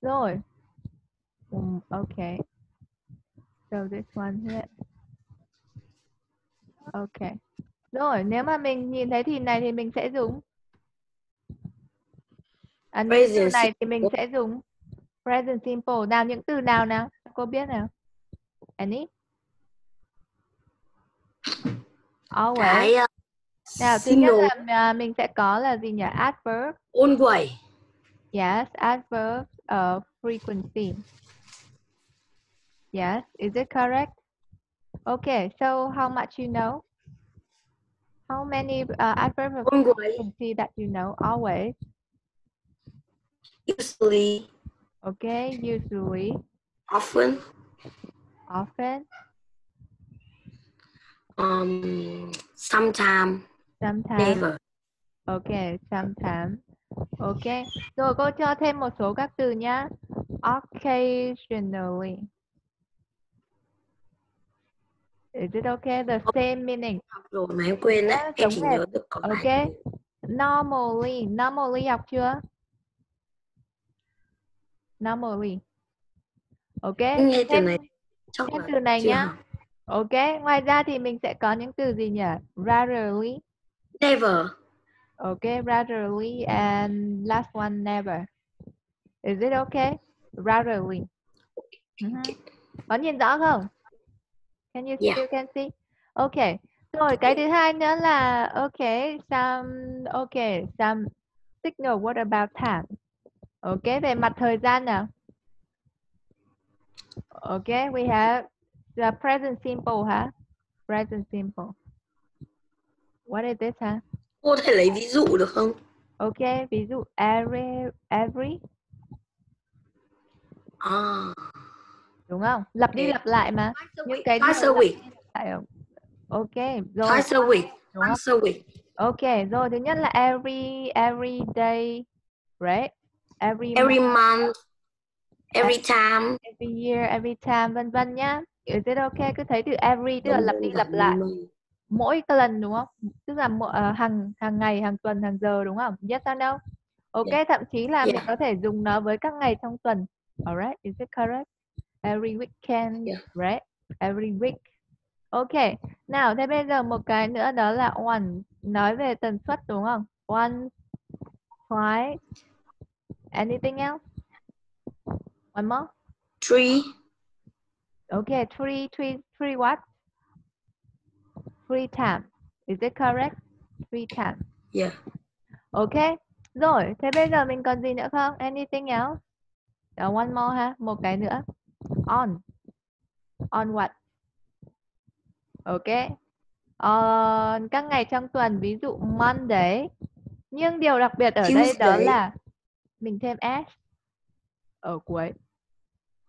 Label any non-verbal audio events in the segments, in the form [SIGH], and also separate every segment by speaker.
Speaker 1: Rồi. Um, okay. So this one here. Okay. Rồi, nếu mà mình nhìn thấy thì này thì mình sẽ dùng à, những từ này thì mình sẽ dùng present simple. Nào những từ nào nào? Cô biết nào? Any? Always.
Speaker 2: cái uh,
Speaker 1: Nào, thứ nhất là à, mình sẽ có là gì nhỉ? Adverb.
Speaker 2: always
Speaker 1: Yes, adverb of frequency. Yes, is it correct? Okay, so how much you know? How many uh, adverbs of frequency that you know? Always.
Speaker 2: usually
Speaker 1: Okay, usually,
Speaker 2: often
Speaker 1: often,
Speaker 2: um sometimes
Speaker 1: sometimes.
Speaker 2: never
Speaker 1: Okay, sometimes. Okay. Rồi cô cho thêm một số các từ nhá. Occasionally. Is it okay? The same meaning.
Speaker 2: rồi mà em quên đấy em chỉ nhớ được có vài
Speaker 1: Okay. Normally. Normally học chưa? Normally. Okay.
Speaker 2: nghe từ này chắc là
Speaker 1: từ này nhá.
Speaker 2: học.
Speaker 1: Ok. Ngoài ra thì mình sẽ có những từ gì nhỉ? Rarely.
Speaker 2: never
Speaker 1: Okay. Rarely and last one never. Is it okay? Rarely. Mhm. Có nhìn rõ không? Can you
Speaker 2: Yeah.
Speaker 1: still can see? Okay. Rồi cái thứ hai nữa là okay, some okay, some signal what about time? Okay, về mặt thời gian nào? Okay, we have the present simple hả? Present simple. What is this hả?
Speaker 2: Cô thể lấy ví dụ được không
Speaker 1: Okay, ví dụ every every
Speaker 2: à
Speaker 1: đúng không? Lặp đi lặp lại mà. Những cái
Speaker 2: twice a week
Speaker 1: lại? Ok, rồi.
Speaker 2: twice a week
Speaker 1: Đúng
Speaker 2: once a week
Speaker 1: Ok, rồi thứ nhất là every every day, right? Every
Speaker 2: every
Speaker 1: month,
Speaker 2: month every time
Speaker 1: every year, every time vân vân nhá. Is it okay? Cứ thấy từ every tức là lặp đi lặp lại. Mỗi cái lần đúng không? Tức là mỗi, ờ, hàng hàng ngày, hàng tuần, hàng giờ đúng không? Yes or no? Ok, thậm chí là mình
Speaker 2: Yeah.
Speaker 1: có thể dùng nó với các ngày trong tuần. Alright, is it correct? Every weekend,
Speaker 2: Yeah.
Speaker 1: right? Every week. Ok, nào thế bây giờ một cái nữa đó là one, nói về tần suất đúng không? One, twice, anything else? One more?
Speaker 2: three
Speaker 1: Okay, three, three, three what? Three times. Is it correct? Three times.
Speaker 2: yeah
Speaker 1: Okay. Rồi, thế bây giờ mình còn gì nữa không? Anything else? Uh, one more ha, một cái nữa. On. On what? Okay. On các ngày trong tuần, ví dụ Monday. Nhưng điều đặc biệt ở đây đó
Speaker 2: Tuesday.
Speaker 1: là mình thêm s ở cuối.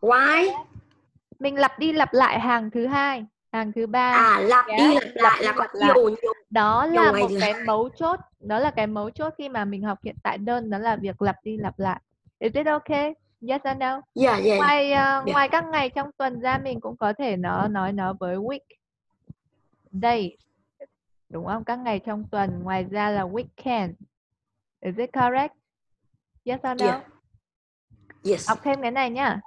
Speaker 2: why
Speaker 1: Mình lặp đi lặp lại hàng thứ hai, hàng thứ ba.
Speaker 2: à lặp
Speaker 1: Yeah,
Speaker 2: đi lặp lại là có
Speaker 1: lại.
Speaker 2: nhiều nhiều.
Speaker 1: Đó
Speaker 2: Nhiều
Speaker 1: là một cái
Speaker 2: hai.
Speaker 1: mấu chốt đó là cái mấu chốt khi mà mình học hiện tại đơn đó là việc lặp đi lặp lại. Is it okay yes or no?
Speaker 2: Yeah yeah
Speaker 1: ngoài ờ, ngoài các ngày trong tuần ra mình cũng có thể nó nói nó với week day đúng không? Các ngày trong tuần ngoài ra là weekend. Is it correct? Yes or no?
Speaker 2: Yeah. yes.
Speaker 1: Học thêm cái này nhá.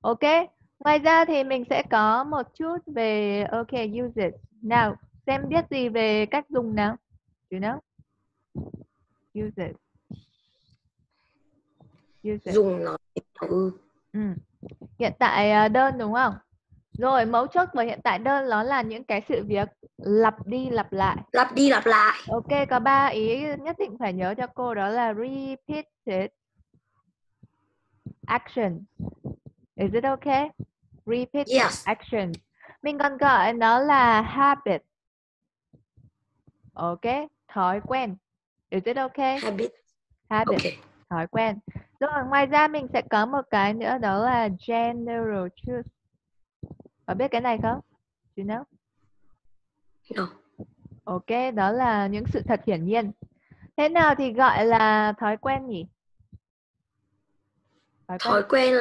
Speaker 1: Ok ngoài ra thì mình sẽ có một chút về ok usage. Nào xem biết gì về cách dùng nào. You know usage. Usage.
Speaker 2: Dùng nó ừ.
Speaker 1: hiện tại à, đơn đúng không? Rồi mấu chốt của hiện tại đơn nó là những cái sự việc lặp đi lặp lại.
Speaker 2: Lặp đi lặp lại.
Speaker 1: Ok có ba ý nhất định phải nhớ cho cô đó là repeated action is it okay? Repeated
Speaker 2: Yes.
Speaker 1: action mình còn gọi nó là habit. Ok thói quen. Is it okay?
Speaker 2: Habit.
Speaker 1: Habit.
Speaker 2: Okay
Speaker 1: thói quen. Rồi ngoài ra mình sẽ có một cái nữa đó là general truth. Có biết cái này không? You know?
Speaker 2: No.
Speaker 1: ok đó là những sự thật hiển nhiên. Thế nào thì gọi là thói quen nhỉ? Thói quen.
Speaker 2: Thói quen là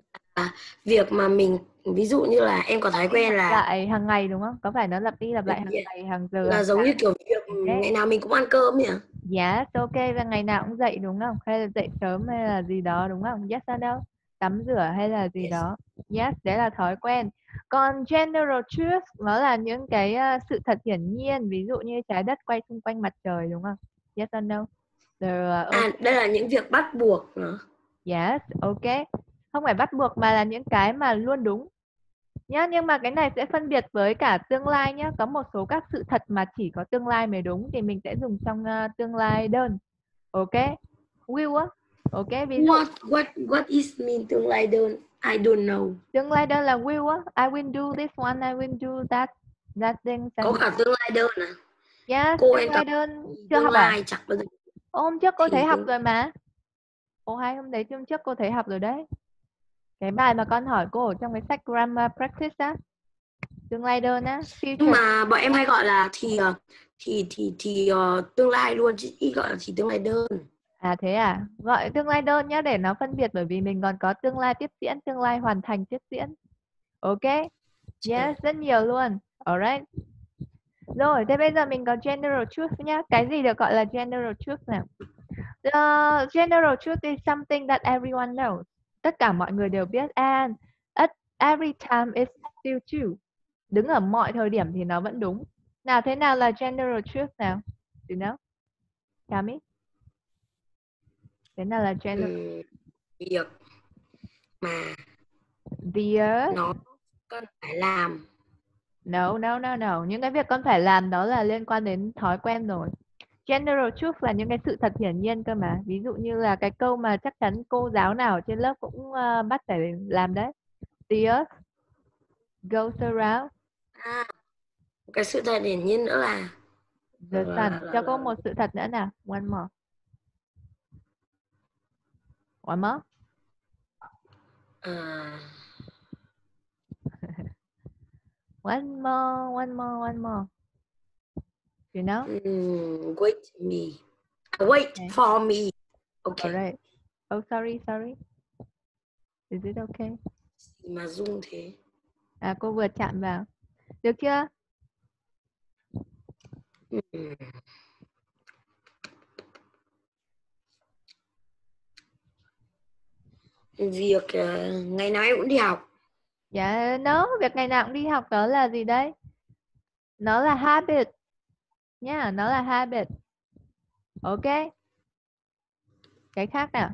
Speaker 2: việc mà mình ví dụ như là em có thói quen là
Speaker 1: lại hàng ngày đúng không có phải nó lặp đi lặp lại hàng
Speaker 2: Yeah.
Speaker 1: ngày hàng giờ
Speaker 2: là giống như kiểu việc
Speaker 1: Ok.
Speaker 2: ngày nào mình cũng ăn cơm nhỉ
Speaker 1: Yes, ok và ngày nào cũng dậy đúng không? Hay là dậy sớm hay là gì đó đúng không? Yes or no? tắm rửa hay là gì
Speaker 2: Yes.
Speaker 1: đó. Yes, đấy là thói quen. Còn general truth nó là những cái ờ, sự thật hiển nhiên, ví dụ như trái đất quay xung quanh mặt trời đúng không? Yes or no? There are
Speaker 2: À, đây là những việc bắt buộc nữa.
Speaker 1: Yes, ok. Không phải bắt buộc mà là những cái mà luôn đúng. Nhá, nhưng mà cái này sẽ phân biệt với cả tương lai nhá. Có một số các sự thật mà chỉ có tương lai mới đúng thì mình sẽ dùng trong ờ, tương lai đơn. Ok. Will á. Ok, ví dụ
Speaker 2: What what what is mean tương lai đơn? I don't know.
Speaker 1: tương lai đơn là will á. I will do this one, I will do that that thing.
Speaker 2: Có cả tương lai đơn à?
Speaker 1: Yes,
Speaker 2: cô
Speaker 1: tương lai đơn chưa học à?
Speaker 2: chắc.
Speaker 1: Ô, hôm trước cô
Speaker 2: thì
Speaker 1: thấy học
Speaker 2: tương-
Speaker 1: rồi mà. Ồ hai hôm đấy hôm trước cô thấy học rồi đấy. Cái bài mà con hỏi cô ở trong cái sách grammar practice á. Tương lai đơn á,
Speaker 2: Nhưng mà bọn em hay gọi là thì ờ, thì thì thì ờ, tương lai luôn chứ ít gọi là thì tương lai đơn.
Speaker 1: À thế à? Gọi tương lai đơn nhá để nó phân biệt bởi vì mình còn có tương lai tiếp diễn, tương lai hoàn thành tiếp diễn. Ok? Yes, rất nhiều luôn. Alright. Rồi, thế bây giờ mình có general truth nhá. Cái gì được gọi là general truth nào? The general truth is something that everyone knows. Tất cả mọi người đều biết and at every time it's still true. Đứng ở mọi thời điểm thì nó vẫn đúng. Nào thế nào là general truth nào? You know? Tell me. Thế nào là general
Speaker 2: Ừm, việc mà
Speaker 1: The earth
Speaker 2: nó cần phải làm
Speaker 1: No, no, no, no. Những cái việc con phải làm đó là liên quan đến thói quen rồi. General truth là những cái sự thật hiển nhiên cơ mà. Ví dụ như là cái câu mà chắc chắn cô giáo nào ở trên lớp cũng ờ, bắt phải làm đấy. The earth goes around
Speaker 2: à, một cái sự thật hiển nhiên nữa là
Speaker 1: the
Speaker 2: Là-
Speaker 1: sun.
Speaker 2: là-
Speaker 1: Cho cô một sự thật nữa nào. One more. One more.
Speaker 2: à, [LAUGHS]
Speaker 1: One more, one more, one more. You know?
Speaker 2: ừm, wait me wait
Speaker 1: Okay.
Speaker 2: for me ok
Speaker 1: Alright. Oh, sorry, sorry. Is it okay?
Speaker 2: Mà rung thế
Speaker 1: À, cô vừa chạm vào. Được chưa?
Speaker 2: Ừm. việc ờ, ngày nào em cũng đi học
Speaker 1: Dạ, nó việc ngày nào cũng đi học đó là gì đấy? Nó là habit. Nhá, nó là habit. Ok. Cái khác nào.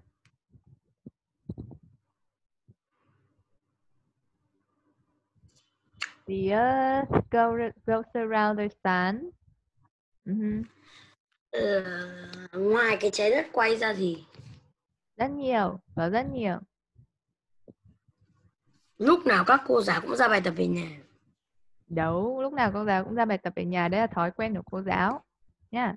Speaker 1: The earth go- goes around the sun. Mhm.
Speaker 2: Ờ, ngoài cái trái đất quay ra thì
Speaker 1: Rất nhiều, có rất nhiều.
Speaker 2: lúc nào các cô giáo cũng ra bài tập về nhà
Speaker 1: Đâu, lúc nào cô giáo cũng ra bài tập về nhà, đấy là thói quen của cô giáo. Nhá.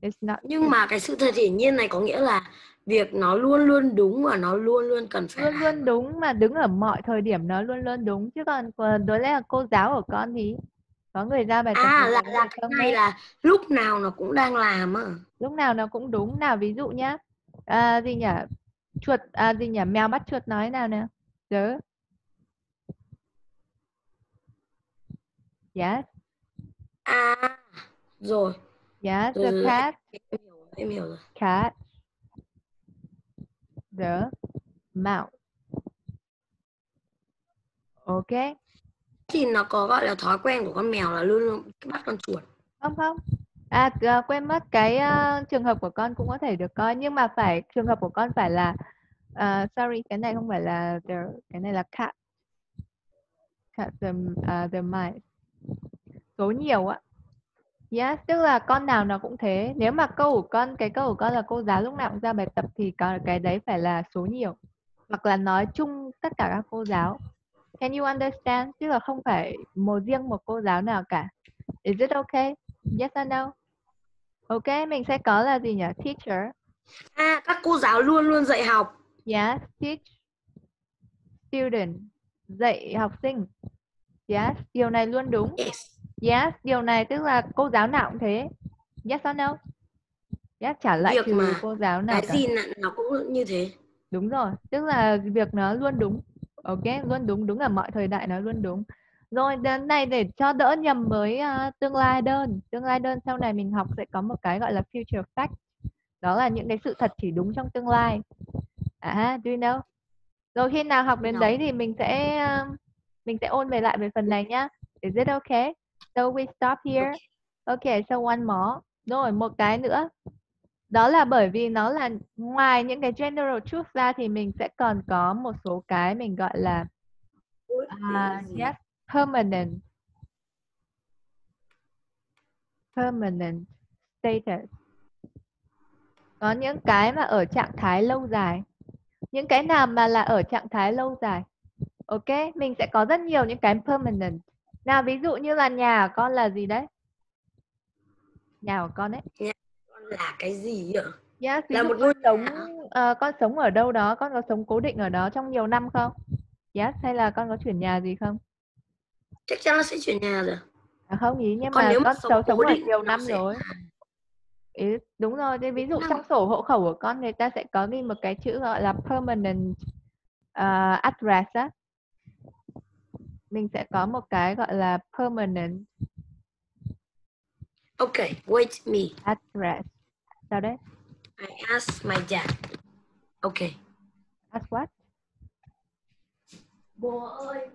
Speaker 1: It's not
Speaker 2: nhưng mà cái sự thật hiển nhiên này có nghĩa là việc nó luôn luôn đúng và nó luôn luôn cần phải
Speaker 1: luôn luôn đúng mà đứng ở mọi thời điểm nó luôn luôn đúng chứ còn còn đối là cô giáo của con thì có người ra bài tập
Speaker 2: à là là cái này là lúc nào nó cũng đang làm á
Speaker 1: lúc nào nó cũng đúng nào ví dụ nhá à, gì nhỉ chuột à, gì nhỉ mèo bắt chuột nói nào nào Dớ. Yes.
Speaker 2: À rồi.
Speaker 1: Yes the
Speaker 2: rồi,
Speaker 1: cat
Speaker 2: em hiểu em hiểu rồi.
Speaker 1: cat the mouse. Ok.
Speaker 2: Thì nó có gọi là thói quen của con mèo là luôn luôn bắt con chuột.
Speaker 1: Không không. À c- quên mất cái ờ, trường hợp của con cũng có thể được coi nhưng mà phải trường hợp của con phải là ờ, sorry cái này không phải là the cái này là cat. Cat the uh, the mice số nhiều á yes tức là con nào nó cũng thế. Nếu mà câu của con cái câu của con là cô giáo lúc nào cũng ra bài tập thì có cái đấy phải là số nhiều. Hoặc là nói chung tất cả các cô giáo. Can you understand? Chứ là không phải một riêng một cô giáo nào cả. Is it okay? Yes or no? Ok mình sẽ có là gì nhỉ? Teacher.
Speaker 2: À các cô giáo luôn luôn dạy học.
Speaker 1: Yes teach student. Dạy học sinh yes điều này luôn đúng
Speaker 2: yes
Speaker 1: Yes, điều này tức là cô giáo nào cũng thế. Yes or no? Yes, trả lại
Speaker 2: Việc
Speaker 1: trừ
Speaker 2: mà
Speaker 1: cô giáo nào
Speaker 2: cái
Speaker 1: cả.
Speaker 2: gì là nó cũng như thế
Speaker 1: Đúng rồi, tức là việc nó luôn đúng. Ok, luôn đúng, đúng ở mọi thời đại nó luôn đúng. Rồi, đến này để cho đỡ nhầm với à, tương lai đơn. Tương lai đơn sau này mình học sẽ có một cái gọi là future fact. Đó là những cái sự thật chỉ đúng trong tương lai. À, do you know? Rồi khi nào học đến
Speaker 2: No.
Speaker 1: đấy thì mình sẽ um, mình sẽ ôn về lại về phần này nhá. Is it okay? So we stop here. Okay, so one more. Rồi một cái nữa. Đó là bởi vì nó là ngoài những cái general truth ra thì mình sẽ còn có một số cái mình gọi là à, yes, permanent permanent status. Có những cái mà ở trạng thái lâu dài. Những cái nào mà là ở trạng thái lâu dài. Ok, mình sẽ có rất nhiều những cái permanent. Nào ví dụ như là nhà của con là gì đấy? Nhà của con đấy.
Speaker 2: là cái gì ạ
Speaker 1: ví
Speaker 2: Là một
Speaker 1: con
Speaker 2: ngôi
Speaker 1: sống
Speaker 2: nhà.
Speaker 1: ờ, con sống ở đâu đó, con có sống cố định ở đó trong nhiều năm không? Yes, hay là con có chuyển nhà gì không?
Speaker 2: chắc chắn nó sẽ chuyển nhà rồi
Speaker 1: À, không ý nhưng
Speaker 2: Còn
Speaker 1: mà
Speaker 2: nếu mà
Speaker 1: con
Speaker 2: sống
Speaker 1: sống ở
Speaker 2: định
Speaker 1: nhiều năm
Speaker 2: sẽ-
Speaker 1: rồi. Ý, đúng rồi, thế ví dụ
Speaker 2: Năm.
Speaker 1: trong sổ hộ khẩu của con người ta sẽ có ghi một cái chữ gọi là permanent uh, address á. Mình sẽ có một cái gọi là permanent
Speaker 2: okay wait me
Speaker 1: address. Sao đấy?
Speaker 2: I asked my dad okay
Speaker 1: As what?
Speaker 2: bố ơi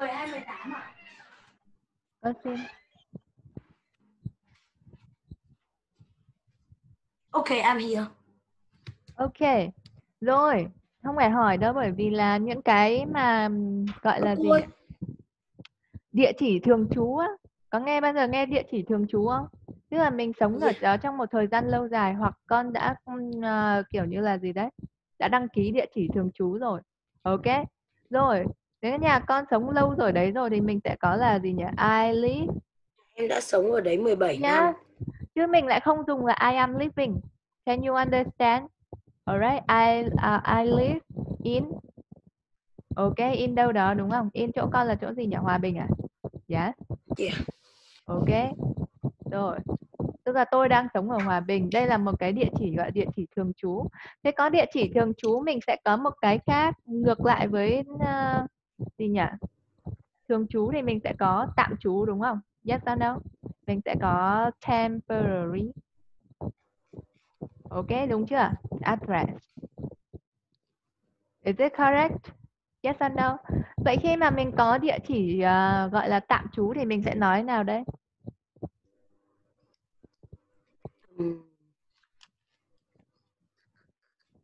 Speaker 2: mười hai mười tám à
Speaker 1: Con xin.
Speaker 2: okay I'm here
Speaker 1: Ok. Rồi, không phải hỏi đâu bởi vì là những cái mà gọi là gì? Địa chỉ thường trú á. Có nghe bao giờ nghe địa chỉ thường trú không? Tức là mình sống ở đó trong một thời gian lâu dài hoặc con đã ờ, kiểu như là gì đấy? Đã đăng ký địa chỉ thường trú rồi. Ok. Rồi, nếu nhà con sống lâu rồi đấy rồi thì mình sẽ có là gì nhỉ? I live
Speaker 2: em đã sống ở đấy 17
Speaker 1: nhá.
Speaker 2: năm
Speaker 1: Chứ mình lại không dùng là I am living. Can you understand? Alright, I uh, I live in Ok, in đâu đó đúng không? In chỗ con là chỗ gì nhỉ? Hòa Bình à? Yes.
Speaker 2: Yeah.
Speaker 1: Ok. Rồi. Tức là tôi đang sống ở Hòa Bình. Đây là một cái địa chỉ gọi địa chỉ thường trú. Thế có địa chỉ thường trú mình sẽ có một cái khác ngược lại với uh, gì nhỉ? Thường trú thì mình sẽ có tạm trú đúng không? Yes or no? Mình sẽ có temporary. Ok, đúng chưa? Address. Is it correct? Yes or no? Vậy khi mà mình có địa chỉ uh, gọi là tạm trú thì mình sẽ nói nào đấy?
Speaker 2: Uh,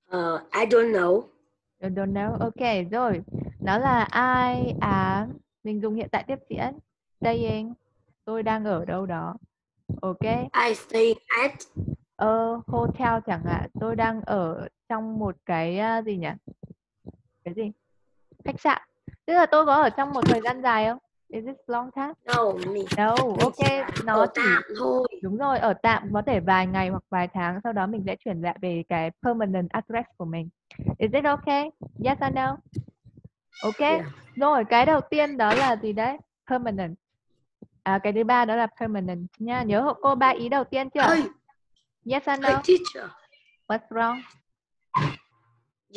Speaker 2: ờ, I don't know
Speaker 1: You don't know. Ok, rồi. Nó là I am. Mình dùng hiện tại tiếp diễn. Staying. Tôi đang ở đâu đó. Ok.
Speaker 2: I stay at
Speaker 1: Ờ, hotel chẳng hạn. Tôi đang ở trong một cái ờ, gì nhỉ? Cái gì? Khách sạn. Tức là tôi có ở trong một thời gian dài không? Is it long time?
Speaker 2: no mình
Speaker 1: No.
Speaker 2: mình
Speaker 1: Ok,
Speaker 2: là
Speaker 1: nó
Speaker 2: ở
Speaker 1: chỉ
Speaker 2: tạm thôi
Speaker 1: Đúng rồi, ở tạm có thể vài ngày hoặc vài tháng, sau đó mình sẽ chuyển lại về cái permanent address của mình. Is it okay? Yes or no? Ok.
Speaker 2: Yeah.
Speaker 1: Rồi, cái đầu tiên đó là gì đấy? Permanent. À, cái thứ ba đó là permanent nha. Nhớ hộ cô ba ý đầu tiên chưa?
Speaker 2: hey
Speaker 1: Yes or
Speaker 2: hey
Speaker 1: no?
Speaker 2: teacher
Speaker 1: What's wrong?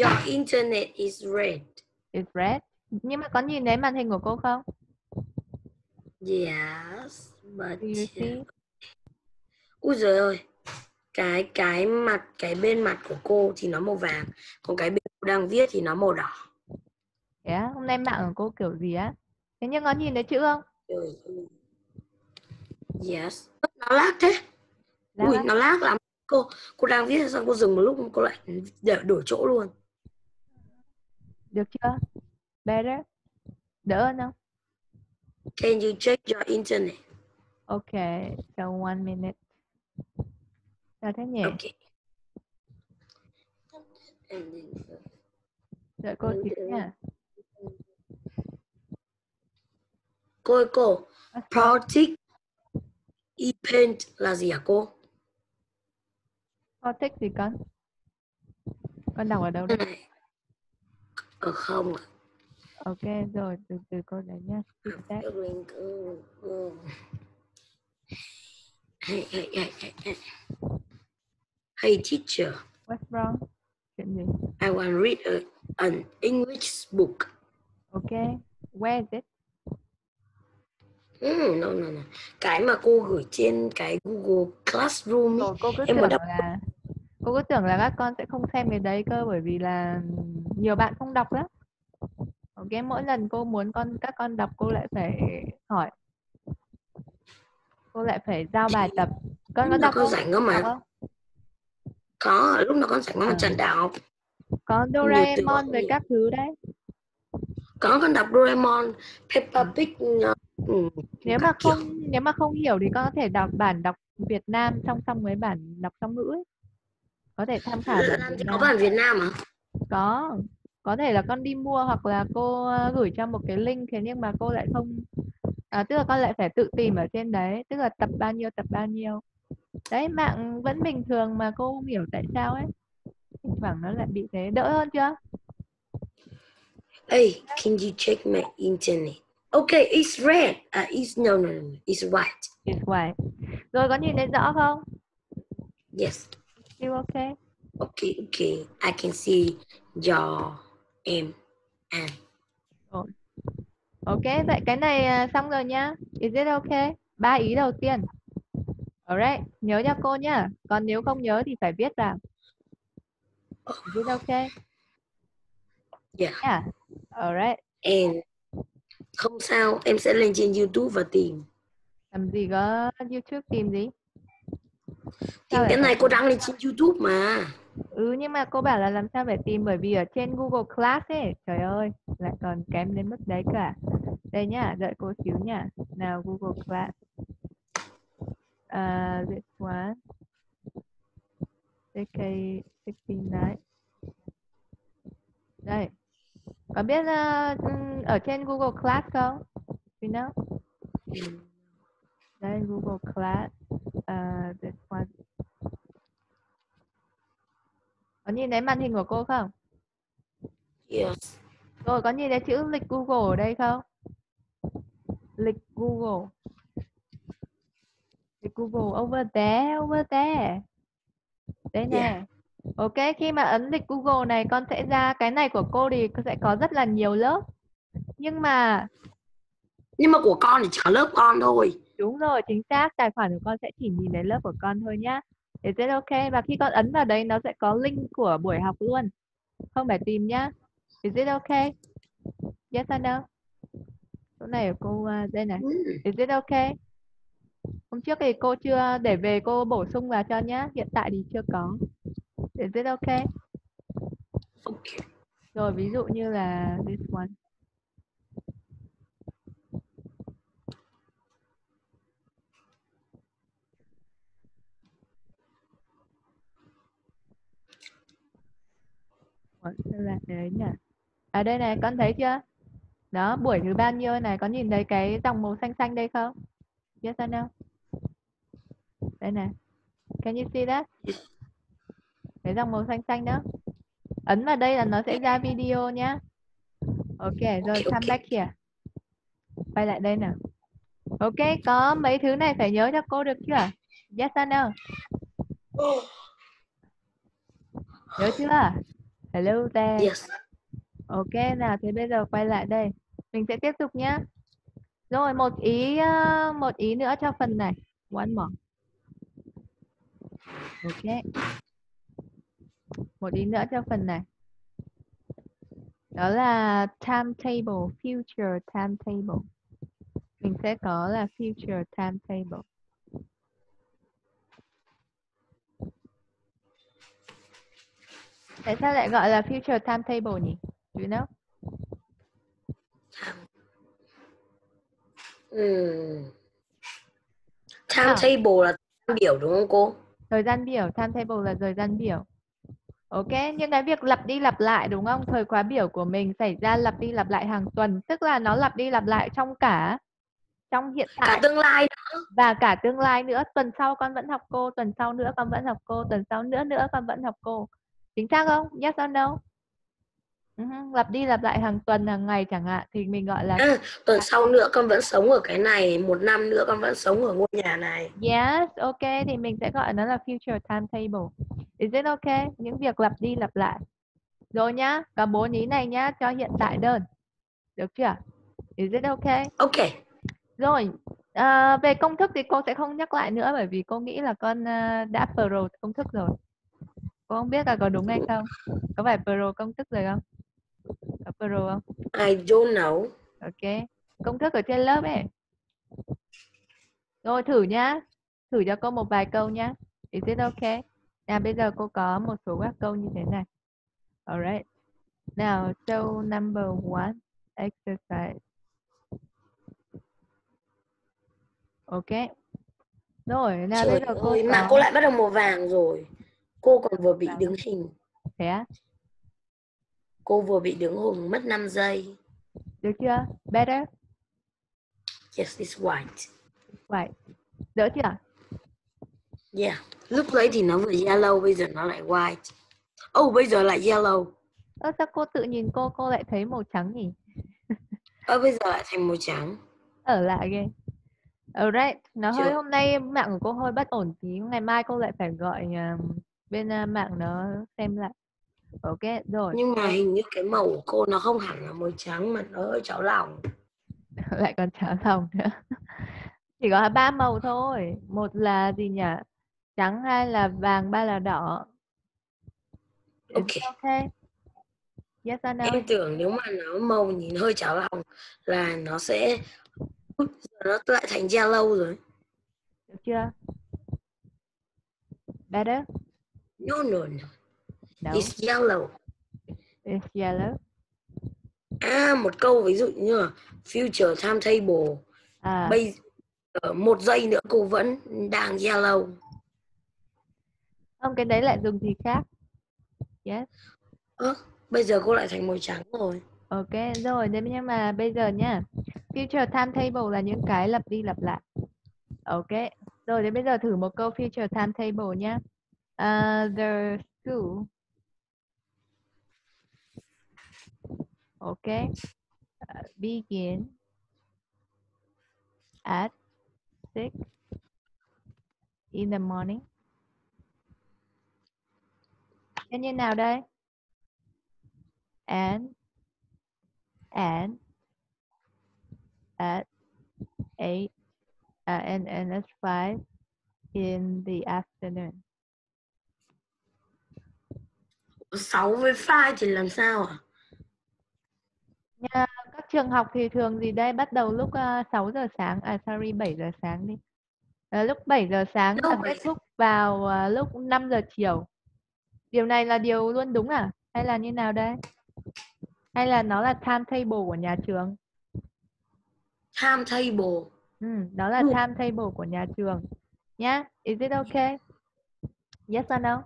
Speaker 2: your internet is red
Speaker 1: It's red. Nhưng mà có nhìn thấy màn hình của cô không?
Speaker 2: Yes but
Speaker 1: see?
Speaker 2: ui giời ơi cái cái mặt cái bên mặt của cô thì nó màu vàng còn cái bên cô đang viết thì nó màu đỏ
Speaker 1: Yeah, hôm nay mạng của cô kiểu gì á? Thế nhưng có nhìn thấy chữ không?
Speaker 2: Yes nó lag thế
Speaker 1: Lag
Speaker 2: ui nó lag lắm cô cô đang viết xong cô dừng một lúc cô lại để đổi chỗ luôn
Speaker 1: Được chưa? Better? Đỡ hơn không?
Speaker 2: Can you check your internet
Speaker 1: Okay, so one minute. Sao thế nhỉ?
Speaker 2: okay And then-
Speaker 1: Đợi cô tí nha.
Speaker 2: cô cô
Speaker 1: wrong?
Speaker 2: project event là gì hả cô
Speaker 1: thích gì con? Con đọc ở đâu
Speaker 2: này ở không ạ.
Speaker 1: Ok, rồi, từ từ cô đấy nhá.
Speaker 2: Good. Hey, hey, hey, hey, hey. Hey, teacher,
Speaker 1: What's wrong? Chuyện gì?
Speaker 2: I want to read a an English book.
Speaker 1: Okay. Where is it?
Speaker 2: Mm, no, no, no. Cái mà cô gửi trên cái Google Classroom.
Speaker 1: Rồi cô cứ
Speaker 2: Em
Speaker 1: tưởng
Speaker 2: đọc
Speaker 1: là cô cứ tưởng là các con sẽ không xem cái đấy cơ bởi vì là nhiều bạn không đọc lắm. Ok, mỗi lần cô muốn con các con đọc cô lại phải hỏi. Cô lại phải giao bài tập. Con có đọc
Speaker 2: con rảnh không mà
Speaker 1: không?
Speaker 2: có lúc nào con rảnh không mà
Speaker 1: À.
Speaker 2: Trần đọc
Speaker 1: Có Doraemon
Speaker 2: có nhiều.
Speaker 1: các thứ đấy.
Speaker 2: có con đọc Doraemon Peppa Pig uh, ừ,
Speaker 1: Nếu mà
Speaker 2: kiểu.
Speaker 1: không nếu mà không hiểu thì con có thể đọc bản đọc Việt Nam song song với bản đọc song ngữ ấy. Có thể tham khảo bản Việt
Speaker 2: thì có
Speaker 1: Nam.
Speaker 2: bản Việt Nam à
Speaker 1: Có, có thể là con đi mua hoặc là cô ờ, gửi cho một cái link thế nhưng mà cô lại không à, tức là con lại phải tự tìm ở trên đấy, tức là tập bao nhiêu tập bao nhiêu. Đấy, mạng vẫn bình thường mà cô không hiểu tại sao ấy. Thỉnh thoảng nó lại bị thế, đỡ hơn chưa?
Speaker 2: Hey, can you check my internet? Okay, it's red. Uh, it's no, no, no, it's white.
Speaker 1: It's white. Rồi có nhìn thấy rõ không?
Speaker 2: Yes.
Speaker 1: Still okay?
Speaker 2: Okay, okay. I can see your em and
Speaker 1: Ok, vậy cái này à, xong rồi nhá. Is it okay? Ba ý đầu tiên. Alright, nhớ cho cô nhá. Còn nếu không nhớ thì phải viết vào. Is it okay?
Speaker 2: yeah.
Speaker 1: Yeah. Alright.
Speaker 2: And không sao, em sẽ lên trên YouTube và tìm.
Speaker 1: Làm gì có YouTube tìm gì?
Speaker 2: Tìm cái này cô đăng lên trên YouTube mà.
Speaker 1: Ừ nhưng mà cô bảo là làm sao phải tìm bởi vì ở trên Google Class ấy, trời ơi, lại còn kém đến mức đấy cả. Đây nhá, đợi cô xíu nhá. Nào Google Class. Uh, this one. CK69 Đây. Có biết uh, ở trên Google Class không? You know? Đây Google Class. Uh, this one. Có nhìn thấy màn hình của cô không?
Speaker 2: Yes.
Speaker 1: Rồi có nhìn thấy chữ lịch Google ở đây không? Lịch Google. Lịch Google over there, over there. Đây nè.
Speaker 2: Yeah.
Speaker 1: Ok, khi mà ấn lịch Google này con sẽ ra cái này của cô thì sẽ có rất là nhiều lớp. Nhưng mà
Speaker 2: Nhưng mà của con thì chỉ có lớp con thôi.
Speaker 1: đúng rồi, chính xác, tài khoản của con sẽ chỉ nhìn thấy lớp của con thôi nhá. Is it ok? Và khi con ấn vào đấy nó sẽ có link của buổi học luôn. Không phải tìm nhá. Is it ok? Yes or no? Chỗ này của cô à, đây này.
Speaker 2: Ừ.
Speaker 1: Is it okay? Hôm trước thì cô chưa để về cô bổ sung vào cho nhá. Hiện tại thì chưa có. Is it okay?
Speaker 2: Okay.
Speaker 1: Rồi ví dụ như là this one. Ủa, sao lại đấy nhỉ? À đây này, con thấy chưa? Đó, buổi thứ bao nhiêu này, có nhìn thấy cái dòng màu xanh xanh đây không? Yes or no? Đây này. Can you see that? Cái dòng màu xanh xanh đó. Ấn vào đây là nó sẽ ra video nhá. Ok, rồi
Speaker 2: Ok,
Speaker 1: come back here. Quay lại đây nào. Ok, có mấy thứ này phải nhớ cho cô được chưa? Yes or no? Nhớ chưa? Hello there.
Speaker 2: Yes.
Speaker 1: Ok nào, thế bây giờ quay lại đây. Mình sẽ tiếp tục nhá. Rồi một ý ờ, một ý nữa cho phần này. One more. Ok. Một ý nữa cho phần này. Đó là timetable, future timetable. Mình sẽ có là future timetable. Tại sao lại gọi là future timetable nhỉ? Do you know?
Speaker 2: Ừ. Timetable là thời biểu đúng không cô?
Speaker 1: Thời gian biểu, timetable là thời gian biểu. Ok, nhưng cái việc lặp đi lặp lại đúng không? Thời khóa biểu của mình xảy ra lặp đi lặp lại hàng tuần, tức là nó lặp đi lặp lại trong cả trong hiện
Speaker 2: Cả
Speaker 1: tại
Speaker 2: tương lai
Speaker 1: và cả tương lai nữa. Tuần sau con vẫn học cô, tuần sau nữa con vẫn học cô, tuần sau nữa nữa con vẫn học cô. Chính xác không? Yes or no? Ừ, lặp đi lặp lại hàng tuần, hàng ngày chẳng hạn thì mình gọi là
Speaker 2: À, tuần sau nữa con vẫn sống ở cái này, một năm nữa con vẫn sống ở ngôi nhà này.
Speaker 1: Yes, ok thì mình sẽ gọi nó là future timetable. Is it okay? Những việc lặp đi lặp lại. Rồi nhá, có bốn ý này nhá cho hiện tại đơn. Được chưa? Is it okay?
Speaker 2: Ok.
Speaker 1: Rồi, à, về công thức thì cô sẽ không nhắc lại nữa bởi vì cô nghĩ là con à, đã pro công thức rồi. Cô không biết là có đúng hay không. Có phải pro công thức rồi không? Có pro không?
Speaker 2: I don't know.
Speaker 1: Ok. Công thức ở trên lớp ấy. Rồi thử nhá. Thử cho cô một vài câu nhá. Is it okay? Nào bây giờ cô có một số các câu như thế này. Alright. Now, so number one exercise. Ok. Rồi, nào bây
Speaker 2: Trời
Speaker 1: giờ cô
Speaker 2: ơi, mà
Speaker 1: có...
Speaker 2: cô lại bắt đầu màu vàng rồi. Cô còn vừa bị đứng hình.
Speaker 1: Thế á?
Speaker 2: Cô vừa bị đứng hùng mất 5 giây.
Speaker 1: Được chưa? Better?
Speaker 2: Yes, it's white.
Speaker 1: Vậy. Đỡ chưa?
Speaker 2: Yeah. Lúc đấy thì nó vừa yellow, bây giờ nó lại white. Oh, bây giờ lại yellow.
Speaker 1: Ơ sao cô tự nhìn cô, cô lại thấy màu trắng nhỉ? [LAUGHS]
Speaker 2: Ơ, bây giờ lại thành màu trắng.
Speaker 1: Ở lại ghê. Alright, nó hơi hôm nay mạng của cô hơi bất ổn tí, ngày mai cô lại phải gọi à, bên à, mạng nó xem lại. Ok, rồi,
Speaker 2: Nhưng mà hình như cái màu của cô nó không hẳn là màu trắng mà nó hơi cháo lòng. [LAUGHS]
Speaker 1: lại còn trả lòng nữa. [LAUGHS] Chỉ có ba màu thôi, một là gì nhỉ? Trắng, hai là vàng, ba là đỏ.
Speaker 2: Ok.
Speaker 1: okay? Yes or no?
Speaker 2: Em tưởng nếu mà nó màu nhìn hơi cháo lòng là nó sẽ nó lại thành yellow rồi.
Speaker 1: Được chưa? Better?
Speaker 2: No, no, no.
Speaker 1: No,
Speaker 2: It's yellow.
Speaker 1: it's yellow.
Speaker 2: À, một câu ví dụ như là future timetable.
Speaker 1: À,
Speaker 2: Bây giờ một giây nữa cô vẫn đang yellow.
Speaker 1: không cái đấy lại dùng thì khác. Yes.
Speaker 2: Ơ, bây giờ cô lại thành màu trắng rồi.
Speaker 1: Ok, rồi nhưng mà bây giờ nhá. Future timetable là những cái lặp đi lặp lại. Ok. Rồi đến bây giờ thử một câu future timetable nhá. Uh, the school. Ok. Uh, begin at 6 in the morning. Thế như nào đây? And and at eight uh, and and at five in the afternoon.
Speaker 2: 6 với pha thì làm sao à?
Speaker 1: Nha, các trường học thì thường gì đây bắt đầu lúc uh, 6 giờ sáng à sorry 7 giờ sáng đi. Ờ, lúc 7 giờ sáng và kết thúc vào ờ, lúc 5 giờ chiều. Điều này là điều luôn đúng à? Hay là như nào đây? Hay là nó là timetable của nhà trường?
Speaker 2: Timetable.
Speaker 1: Ừ, đó là timetable của nhà trường nhá. Is it okay? Yes or no?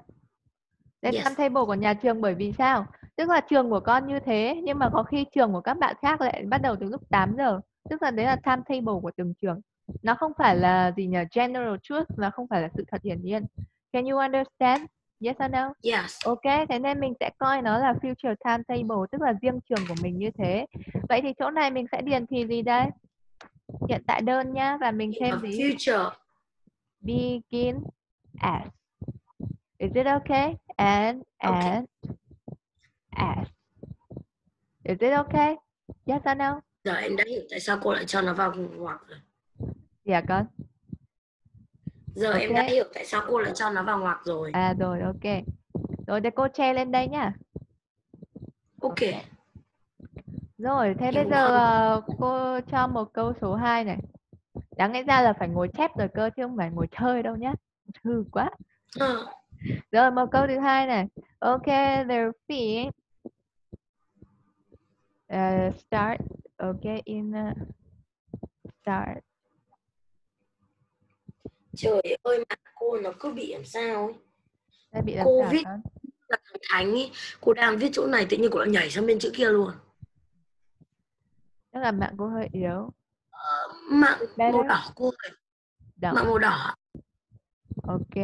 Speaker 1: Đây
Speaker 2: Yes.
Speaker 1: timetable của nhà trường bởi vì sao? Tức là trường của con như thế nhưng mà có khi trường của các bạn khác lại bắt đầu từ lúc 8 giờ. Tức là đấy là timetable của từng trường. Nó không phải là gì nhỉ? General truth, nó không phải là sự thật hiển nhiên. Can you understand? Yes or no?
Speaker 2: Yes.
Speaker 1: Ok, thế nên mình sẽ coi nó là future timetable, tức là riêng trường của mình như thế. Vậy thì chỗ này mình sẽ điền thì gì đây? Hiện tại đơn nhá và mình thêm gì?
Speaker 2: future.
Speaker 1: begin as. Is it okay? And
Speaker 2: Okay.
Speaker 1: and as. Is it okay? Yes or no?
Speaker 2: Giờ em đã hiểu tại sao cô lại cho nó vào ngoặc rồi.
Speaker 1: Dạ con.
Speaker 2: Giờ em đã hiểu tại sao cô lại cho nó vào ngoặc rồi.
Speaker 1: À rồi ok. Rồi để cô che lên đây nhá.
Speaker 2: Ok.
Speaker 1: Rồi thế
Speaker 2: Em
Speaker 1: bây giờ ờ, cô cho một câu số 2 này. Đáng lẽ ra là phải ngồi chép rồi cơ chứ không phải ngồi chơi đâu nhá. Hư quá.
Speaker 2: Ờ,
Speaker 1: Rồi một câu thứ hai này. Ok, their feet uh, start okay in uh, start
Speaker 2: Trời ơi mặt cô nó cứ bị làm sao ấy.
Speaker 1: Đây bị làm
Speaker 2: Cô
Speaker 1: sao
Speaker 2: viết- Thánh ấy, cô đang viết chỗ này tự nhiên cô lại nhảy sang bên chữ kia luôn.
Speaker 1: Tức là mạng cô hơi yếu.
Speaker 2: Ờ, mạng màu đỏ cô ơi.
Speaker 1: Đỏ.
Speaker 2: Mạng màu đỏ.
Speaker 1: Ok.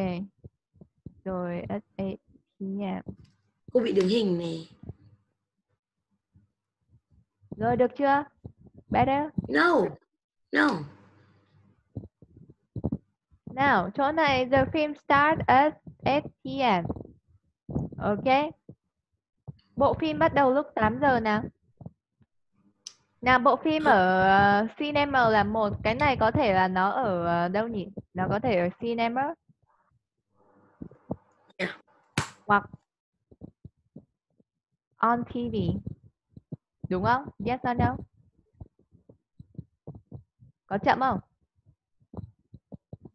Speaker 1: Rồi at 8 p.m.
Speaker 2: Cô bị đứng hình này.
Speaker 1: Rồi được chưa? Better.
Speaker 2: No. No.
Speaker 1: Nào, chỗ này the film start at 8 p.m. Ok. Bộ phim bắt đầu lúc 8 giờ nào. Nào bộ phim ở ờ, cinema là một, cái này có thể là nó ở ờ, đâu nhỉ? Nó có thể ở cinema.
Speaker 2: Yeah.
Speaker 1: Hoặc on TV. Đúng không? Yes or no? Có chậm không?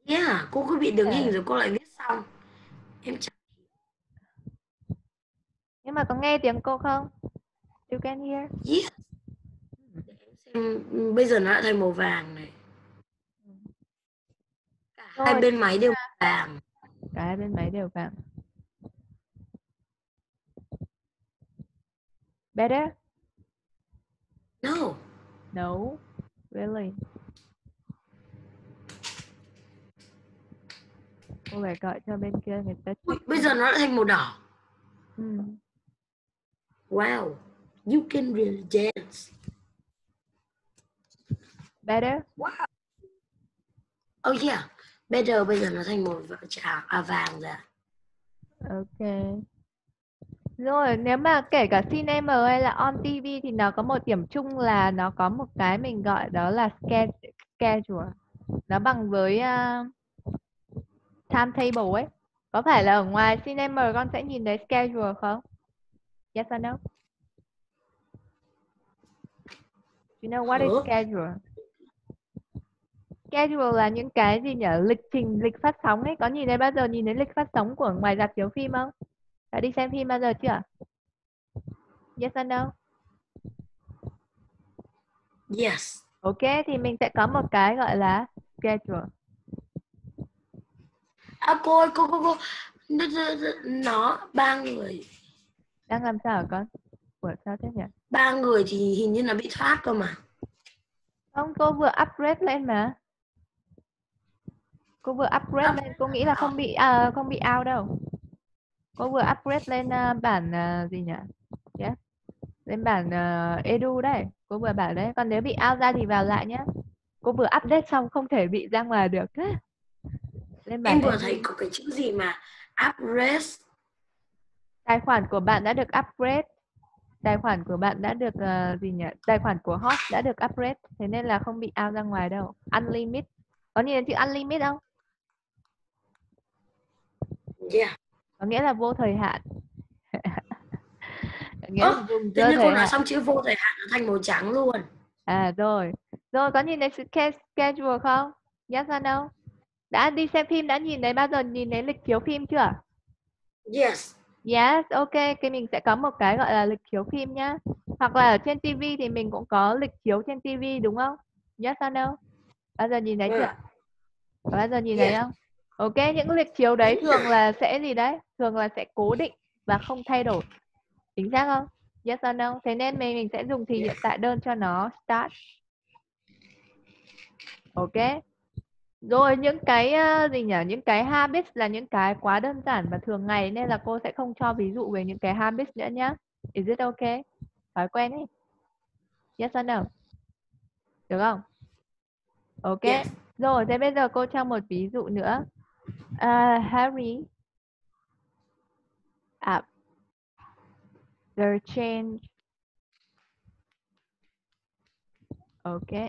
Speaker 2: Yeah, cô cứ bị đứng
Speaker 1: À.
Speaker 2: hình rồi cô lại viết xong. Em chẳng
Speaker 1: Nhưng mà có nghe tiếng cô không? You can hear.
Speaker 2: em xem ừ, bây giờ nó đã thành màu vàng này. Cả hai
Speaker 1: Rồi.
Speaker 2: bên máy đều vàng.
Speaker 1: Cả hai bên máy đều vàng. Better?
Speaker 2: No.
Speaker 1: No. Really? Cô phải gọi cho bên kia người ta
Speaker 2: Ui, bây giờ nó đã thành màu đỏ.
Speaker 1: Ừ.
Speaker 2: Wow. You can really dance.
Speaker 1: Better?
Speaker 2: Oh yeah. Better bây giờ nó thành màu v- trà, à, vàng rồi.
Speaker 1: Ok. Rồi, nếu mà kể cả cinema hay là on TV thì nó có một điểm chung là nó có một cái mình gọi đó là schedule. Nó bằng với uh, timetable ấy. Có phải là ở ngoài cinema con sẽ nhìn thấy schedule không? Yes or no? You know what is schedule? Schedule là những cái gì nhỉ? Lịch trình, lịch phát sóng ấy. Có nhìn thấy bao giờ nhìn thấy lịch phát sóng của ngoài rạp chiếu phim không? Đã đi xem phim bao giờ chưa? Yes or no?
Speaker 2: Yes.
Speaker 1: Ok, thì mình sẽ có một cái gọi là schedule.
Speaker 2: À cô ơi, cô cô cô. Nó, nó, ba người.
Speaker 1: Đang làm sao hả con? Ủa sao thế nhỉ?
Speaker 2: Ba người thì hình như nó bị thoát cơ mà.
Speaker 1: Không, cô vừa upgrade lên mà. Cô vừa upgrade lên, cô nghĩ là không bị à, không bị out đâu. Cô vừa upgrade lên à, bản à, gì nhỉ? Yeah. Lên bản à, edu đấy. Cô vừa bảo đấy, còn nếu bị out ra thì vào lại nhé. Cô vừa update xong không thể bị ra ngoài được. [LAUGHS] Lên bản
Speaker 2: Em vừa thấy có cái chữ gì mà uprest.
Speaker 1: Tài khoản của bạn đã được upgrade. Tài khoản của bạn đã được ờ, gì nhỉ? Tài khoản của host đã được upgrade, thế nên là không bị out ra ngoài đâu. Unlimit. Có nhìn thấy chữ unlimit không?
Speaker 2: Yeah.
Speaker 1: Có nghĩa là vô thời hạn. [LAUGHS] Nghĩa
Speaker 2: Ơ,
Speaker 1: là
Speaker 2: Tự
Speaker 1: vô
Speaker 2: nhiên cô nói xong chữ vô thời hạn nó thành màu trắng luôn.
Speaker 1: À rồi. Rồi có nhìn thấy sch- schedule không? Yes or no? Đã đi xem phim đã nhìn thấy bao giờ nhìn thấy lịch chiếu phim chưa?
Speaker 2: Yes.
Speaker 1: Yes, ok, cái mình sẽ có một cái gọi là lịch chiếu phim nhá. Hoặc là ở trên TV thì mình cũng có lịch chiếu trên TV đúng không? Yes or no? Bao giờ nhìn thấy chưa?
Speaker 2: Vâng.
Speaker 1: Có bao giờ nhìn thấy không? Ok, những lịch chiếu đấy thường là sẽ gì đấy? Thường là sẽ cố định và không thay đổi. Chính xác không? Yes or no? Thế nên mình mình sẽ dùng thì hiện tại đơn cho nó start. Ok. Rồi những cái ờ, gì nhỉ? Những cái habits là những cái quá đơn giản và thường ngày nên là cô sẽ không cho ví dụ về những cái habits nữa nhá. Is it okay? Thói quen ấy. Yes or no? Được không? Ok.
Speaker 2: Yes.
Speaker 1: Rồi, thế bây giờ cô cho một ví dụ nữa. À, Harry up the change. Okay.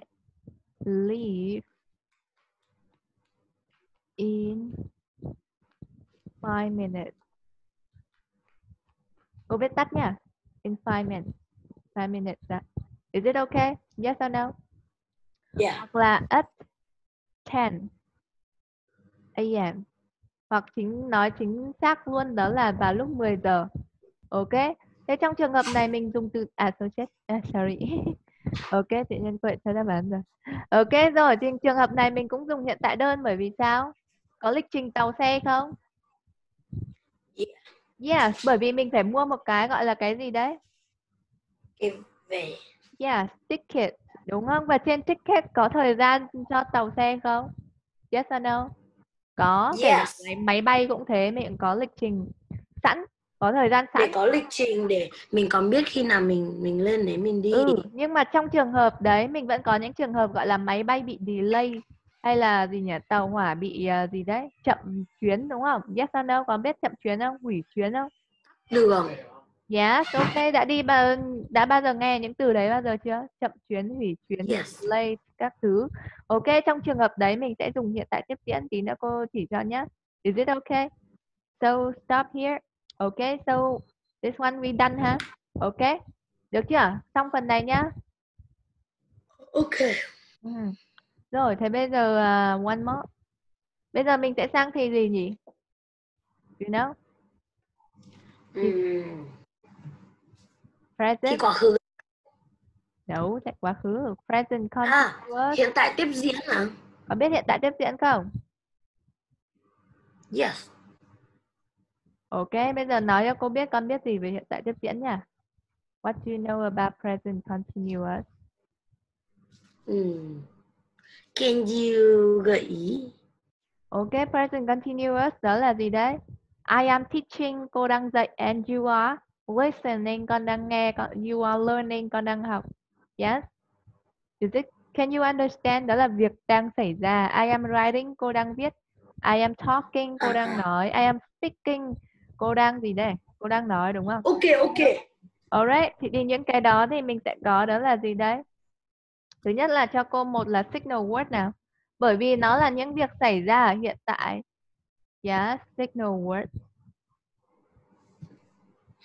Speaker 1: Leave in five minutes. Cô viết tắt nha. In five minutes. Five minutes. That. Is it okay? Yes or no?
Speaker 2: Yeah.
Speaker 1: hoặc là at 10 a.m. hoặc chính nói chính xác luôn đó là vào lúc 10 giờ. Ok. Thế trong trường hợp này mình dùng từ à tôi chết. À, sorry. [LAUGHS] ok, tự nhiên quậy cho đáp án rồi. Ok rồi, thì trường hợp này mình cũng dùng hiện tại đơn bởi vì sao? Có lịch trình tàu xe không?
Speaker 2: Yeah.
Speaker 1: Yes, bởi vì mình phải mua một cái gọi là cái gì đấy?
Speaker 2: Cái về.
Speaker 1: Yes, ticket, đúng không? Và trên ticket có thời gian cho tàu xe không? Yes or no? Có, kể
Speaker 2: Yes.
Speaker 1: máy, máy bay cũng thế, mình cũng có lịch trình sẵn, có thời gian
Speaker 2: Để
Speaker 1: sẵn.
Speaker 2: có lịch trình để mình còn biết khi nào mình mình lên đấy mình đi.
Speaker 1: Ừ, nhưng mà trong trường hợp đấy mình vẫn có những trường hợp gọi là máy bay bị delay hay là gì nhỉ? Tàu hỏa bị à, gì đấy? Chậm chuyến đúng không? Yes or no? Có biết chậm chuyến không? Hủy chuyến không?
Speaker 2: Đường.
Speaker 1: Yes, ok. Đã đi bao đã bao giờ nghe những từ đấy bao giờ chưa? Chậm chuyến, hủy chuyến,
Speaker 2: Yes.
Speaker 1: late các thứ. Ok, trong trường hợp đấy mình sẽ dùng hiện tại tiếp diễn tí nữa cô chỉ cho nhé. Is it okay? So stop here. Okay, so this one we done ha. Okay. Được chưa? Xong phần này nhá.
Speaker 2: Ok.
Speaker 1: Ừ. Rồi, thế bây giờ uh, one more. Bây giờ mình sẽ sang thì gì nhỉ? You know?
Speaker 2: Thì
Speaker 1: Present.
Speaker 2: quá khứ.
Speaker 1: Đâu, sẽ quá khứ. Present
Speaker 2: À,
Speaker 1: continuous.
Speaker 2: hiện tại tiếp diễn hả?
Speaker 1: Có biết hiện tại tiếp diễn không?
Speaker 2: Yes.
Speaker 1: Ok, bây giờ nói cho cô biết con biết gì về hiện tại tiếp diễn nha. What do you know about present continuous?
Speaker 2: Ừm. Can you gợi ý?
Speaker 1: Ok, present continuous đó là gì đấy? I am teaching, cô đang dạy and you are listening, con đang nghe, con, you are learning, con đang học. Yes. Is it, can you understand? Đó là việc đang xảy ra. I am writing, cô đang viết. I am talking, cô đang
Speaker 2: À.
Speaker 1: nói. I am speaking, cô đang gì đây? Cô đang nói đúng không?
Speaker 2: Ok, ok.
Speaker 1: Alright, thì, thì những cái đó thì mình sẽ có đó là gì đấy? Thứ nhất là cho cô một là signal word nào. Bởi vì nó là những việc xảy ra ở hiện tại. Yes, signal word.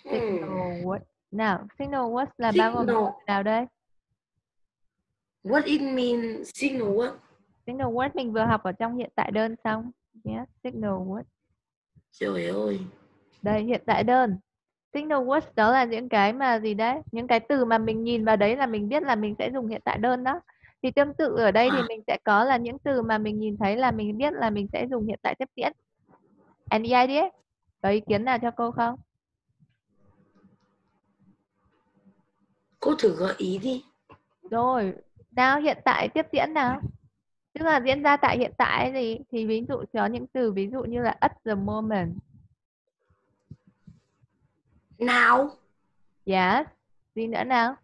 Speaker 1: Signal word. Nào, signal word là bao gồm
Speaker 2: Signal.
Speaker 1: những từ nào đây?
Speaker 2: What it mean signal what?
Speaker 1: Signal word mình vừa học ở trong hiện tại đơn xong. Yes, signal word.
Speaker 2: Trời ơi.
Speaker 1: Đây, hiện tại đơn. Signal words đó là những cái mà gì đấy? Những cái từ mà mình nhìn vào đấy là mình biết là mình sẽ dùng hiện tại đơn đó. Thì tương tự ở đây thì
Speaker 2: À.
Speaker 1: mình sẽ có là những từ mà mình nhìn thấy là mình biết là mình sẽ dùng hiện tại tiếp diễn. Any idea? Có ý kiến nào cho cô không?
Speaker 2: Cô thử gợi ý đi.
Speaker 1: Rồi, nào hiện tại tiếp diễn nào? Tức là diễn ra tại hiện tại gì? Thì ví dụ có những từ ví dụ như là at the moment.
Speaker 2: Nào.
Speaker 1: Yes. Gì nữa nào?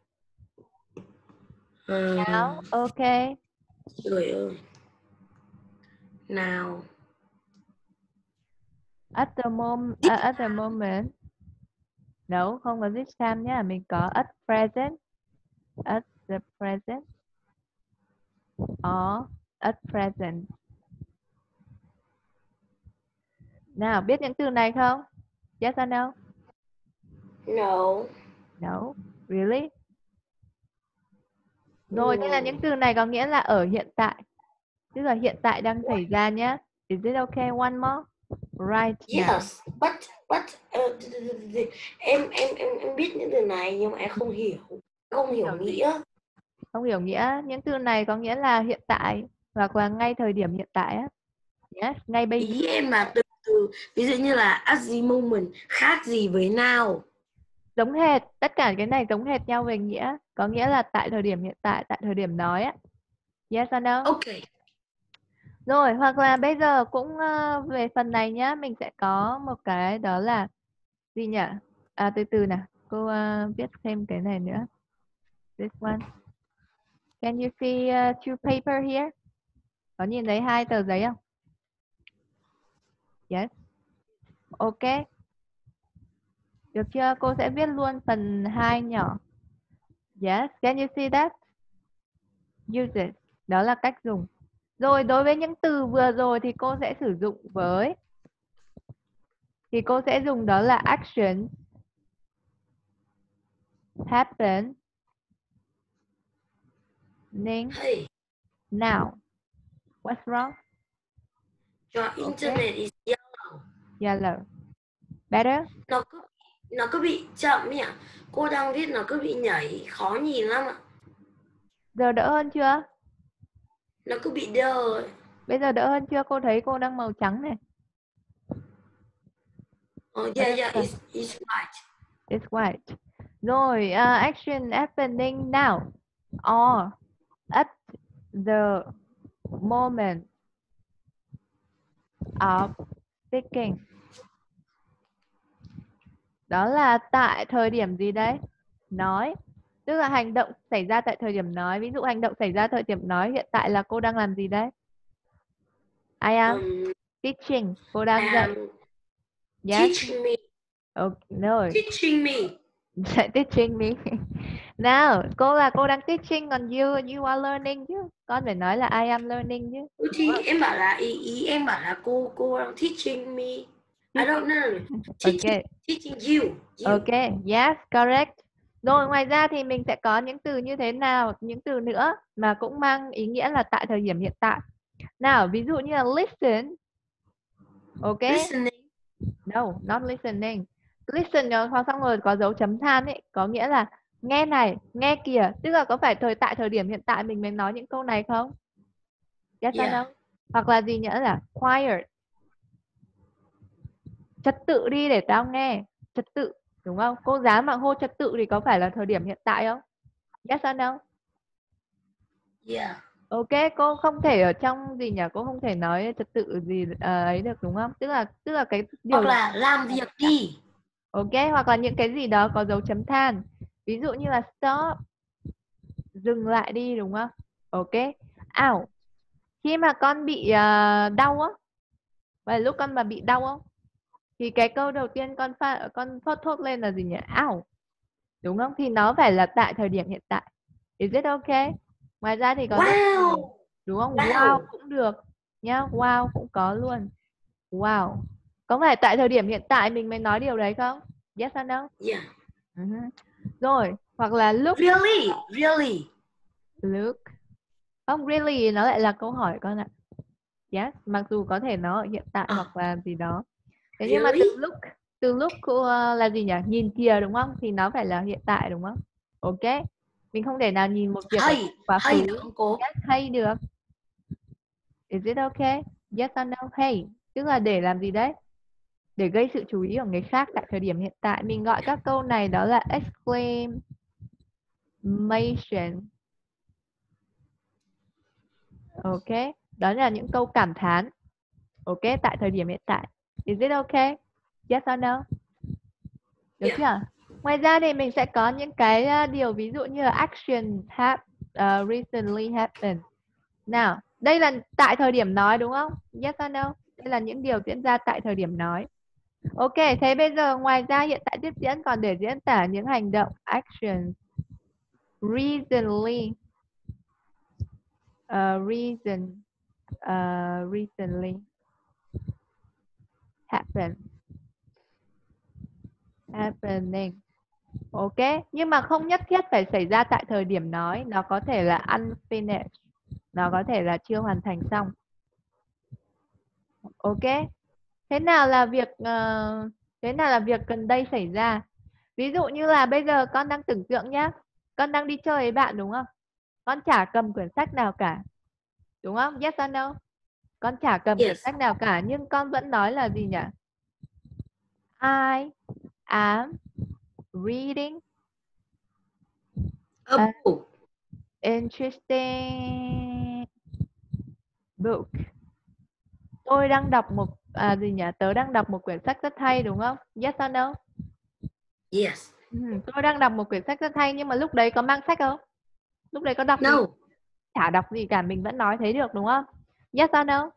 Speaker 2: Ờ,
Speaker 1: Nào, ok.
Speaker 2: Trời ơi. Nào.
Speaker 1: At the mom à, at the moment. No, không có this time nhá, mình có at present. At the present. Or at present. Nào, biết những từ này không? Yes or no?
Speaker 2: No.
Speaker 1: No. Really? Rồi, nên là
Speaker 2: No.
Speaker 1: những từ này có nghĩa là ở hiện tại. Tức là hiện tại đang xảy ra nhé. Is it okay? One more. Right now.
Speaker 2: Yes, but but d- d- em em em em biết những từ này nhưng mà em không hiểu, không hiểu nghĩa.
Speaker 1: Không hiểu nghĩa. Những từ này có nghĩa là hiện tại hoặc là ngay thời điểm hiện tại á. Yes, ngay bây giờ.
Speaker 2: Ý em là từ từ ví dụ như là at the moment khác gì với now.
Speaker 1: giống hệt tất cả cái này giống hệt nhau về nghĩa có nghĩa là tại thời điểm hiện tại tại thời điểm nói á yes or no
Speaker 2: Ok
Speaker 1: rồi hoặc là bây giờ cũng uh, về phần này nhá mình sẽ có một cái đó là gì nhỉ? À từ từ nào cô uh, viết thêm cái này nữa. This one. Can you see uh, two paper here? Có nhìn thấy hai tờ giấy không? Yes. Ok. Được chưa? Cô sẽ viết luôn phần 2 nhỏ. Yes. Can you see that? Use it. Đó là cách dùng rồi đối với những từ vừa rồi thì cô sẽ sử dụng với thì cô sẽ dùng đó là action happen ning
Speaker 2: Hey,
Speaker 1: now what's wrong?
Speaker 2: Your internet is yellow.
Speaker 1: yellow. Better?
Speaker 2: Nó cứ nó cứ bị chậm nhỉ? Cô đang viết nó cứ bị nhảy, khó nhìn lắm ạ.
Speaker 1: giờ đỡ hơn chưa
Speaker 2: Nó cứ bị đơ
Speaker 1: bây giờ đỡ hơn chưa? Cô thấy cô đang màu trắng này.
Speaker 2: Oh, yeah, yeah, it's, it's white.
Speaker 1: it's white. Rồi uh, action happening now. Or at the moment of speaking đó là tại thời điểm gì đấy? Nói tức là hành động xảy ra tại thời điểm nói ví dụ hành động xảy ra thời điểm nói hiện tại là cô đang làm gì đấy I am
Speaker 2: Um,
Speaker 1: teaching cô đang dạy
Speaker 2: um,
Speaker 1: yes
Speaker 2: teach me,
Speaker 1: okay. rồi
Speaker 2: teaching me. [LAUGHS]
Speaker 1: Teaching me. [LAUGHS] Nào, cô là cô đang teaching còn you you are learning chứ. Con phải nói là I am learning chứ.
Speaker 2: Thì em bảo là ý, ý em bảo là cô cô đang teaching me. I don't know. [LAUGHS] Teaching,
Speaker 1: Ok.
Speaker 2: teaching you. you.
Speaker 1: Ok, yes, correct. Rồi ngoài ra thì mình sẽ có những từ như thế nào, những từ nữa mà cũng mang ý nghĩa là tại thời điểm hiện tại. Nào, ví dụ như là listen. Ok,
Speaker 2: Listening.
Speaker 1: no, not listening. Listen hoặc xong rồi có dấu chấm than ấy, có nghĩa là nghe này, nghe kìa. Tức là có phải thời tại thời điểm hiện tại mình mới nói những câu này không? Yes or
Speaker 2: Yeah.
Speaker 1: no? Hoặc là gì nữa là quiet. Trật tự đi để tao nghe. Trật tự, đúng không? Cô giáo mà hô trật tự thì có phải là thời điểm hiện tại không? Yes or no?
Speaker 2: Yeah.
Speaker 1: Ok, cô không thể ở trong gì nhỉ? Cô không thể nói trật tự gì ờ, ấy được đúng không? Tức là tức là cái điều
Speaker 2: Hoặc là làm việc đi.
Speaker 1: Ok, hoặc là những cái gì đó có dấu chấm than. Ví dụ như là stop. Dừng lại đi đúng không? Ok. Ow. Khi mà con bị ờ, đau á. Và lúc con mà bị đau không? Thì cái câu đầu tiên con pha, con thốt thốt lên là gì nhỉ? Ow. Đúng không? Thì nó phải là tại thời điểm hiện tại. Is it okay? Ngoài ra thì có rất
Speaker 2: Wow.
Speaker 1: đúng không?
Speaker 2: Wow.
Speaker 1: Wow cũng được nhá, wow cũng có luôn. Wow. Có phải tại thời điểm hiện tại mình mới nói điều đấy không? Yes or no?
Speaker 2: Yeah.
Speaker 1: Mhm. Rồi, hoặc là look
Speaker 2: Really? Really?
Speaker 1: look. Không really nó lại là câu hỏi con ạ. Yes, mặc dù có thể nó ở hiện tại
Speaker 2: À.
Speaker 1: hoặc là gì đó. Thế nhưng mà từ look từ look cô, ờ, là gì nhỉ? Nhìn kìa đúng không? Thì nó phải là hiện tại đúng không? Ok. Mình không thể nào nhìn một việc
Speaker 2: Hay.
Speaker 1: quá
Speaker 2: Hay
Speaker 1: khứ
Speaker 2: được không cô?
Speaker 1: Yes, hay được. Is it okay? Yes or no? Hey, tức là để làm gì đấy? Để gây sự chú ý của người khác tại thời điểm hiện tại. Mình gọi các câu này đó là exclamation. Ok, đó là những câu cảm thán. Ok, tại thời điểm hiện tại. Is it okay? Yes or no? Được
Speaker 2: Yeah.
Speaker 1: chưa? Ngoài ra thì mình sẽ có những cái uh, điều ví dụ như là action have uh, recently happened. Nào, đây là tại thời điểm nói đúng không? Yes or no? Đây là những điều diễn ra tại thời điểm nói. Ok, thế bây giờ ngoài ra hiện tại tiếp diễn còn để diễn tả những hành động actions recently uh, reason uh, recently happen. Happening. Ok nhưng mà không nhất thiết phải xảy ra tại thời điểm nói nó có thể là unfinished. Nó có thể là chưa hoàn thành xong. Ok thế nào là việc uh, thế nào là việc gần đây xảy ra? Ví dụ như là bây giờ con đang tưởng tượng nhá con đang đi chơi với bạn đúng không? Con chả cầm quyển sách nào cả. Đúng không? Yes or no? Con chả cầm quyển
Speaker 2: Yes.
Speaker 1: sách nào cả nhưng con vẫn nói là gì nhỉ I am reading
Speaker 2: A book.
Speaker 1: interesting book. Tôi đang đọc một à gì nhỉ? Tớ đang đọc một quyển sách rất hay đúng không? Yes or no?
Speaker 2: Yes.
Speaker 1: Ừ, tôi đang đọc một quyển sách rất hay nhưng mà lúc đấy có mang sách không? Lúc đấy có đọc gì?
Speaker 2: No.
Speaker 1: Chả đọc gì cả, mình vẫn nói thế được đúng không? Yes or no?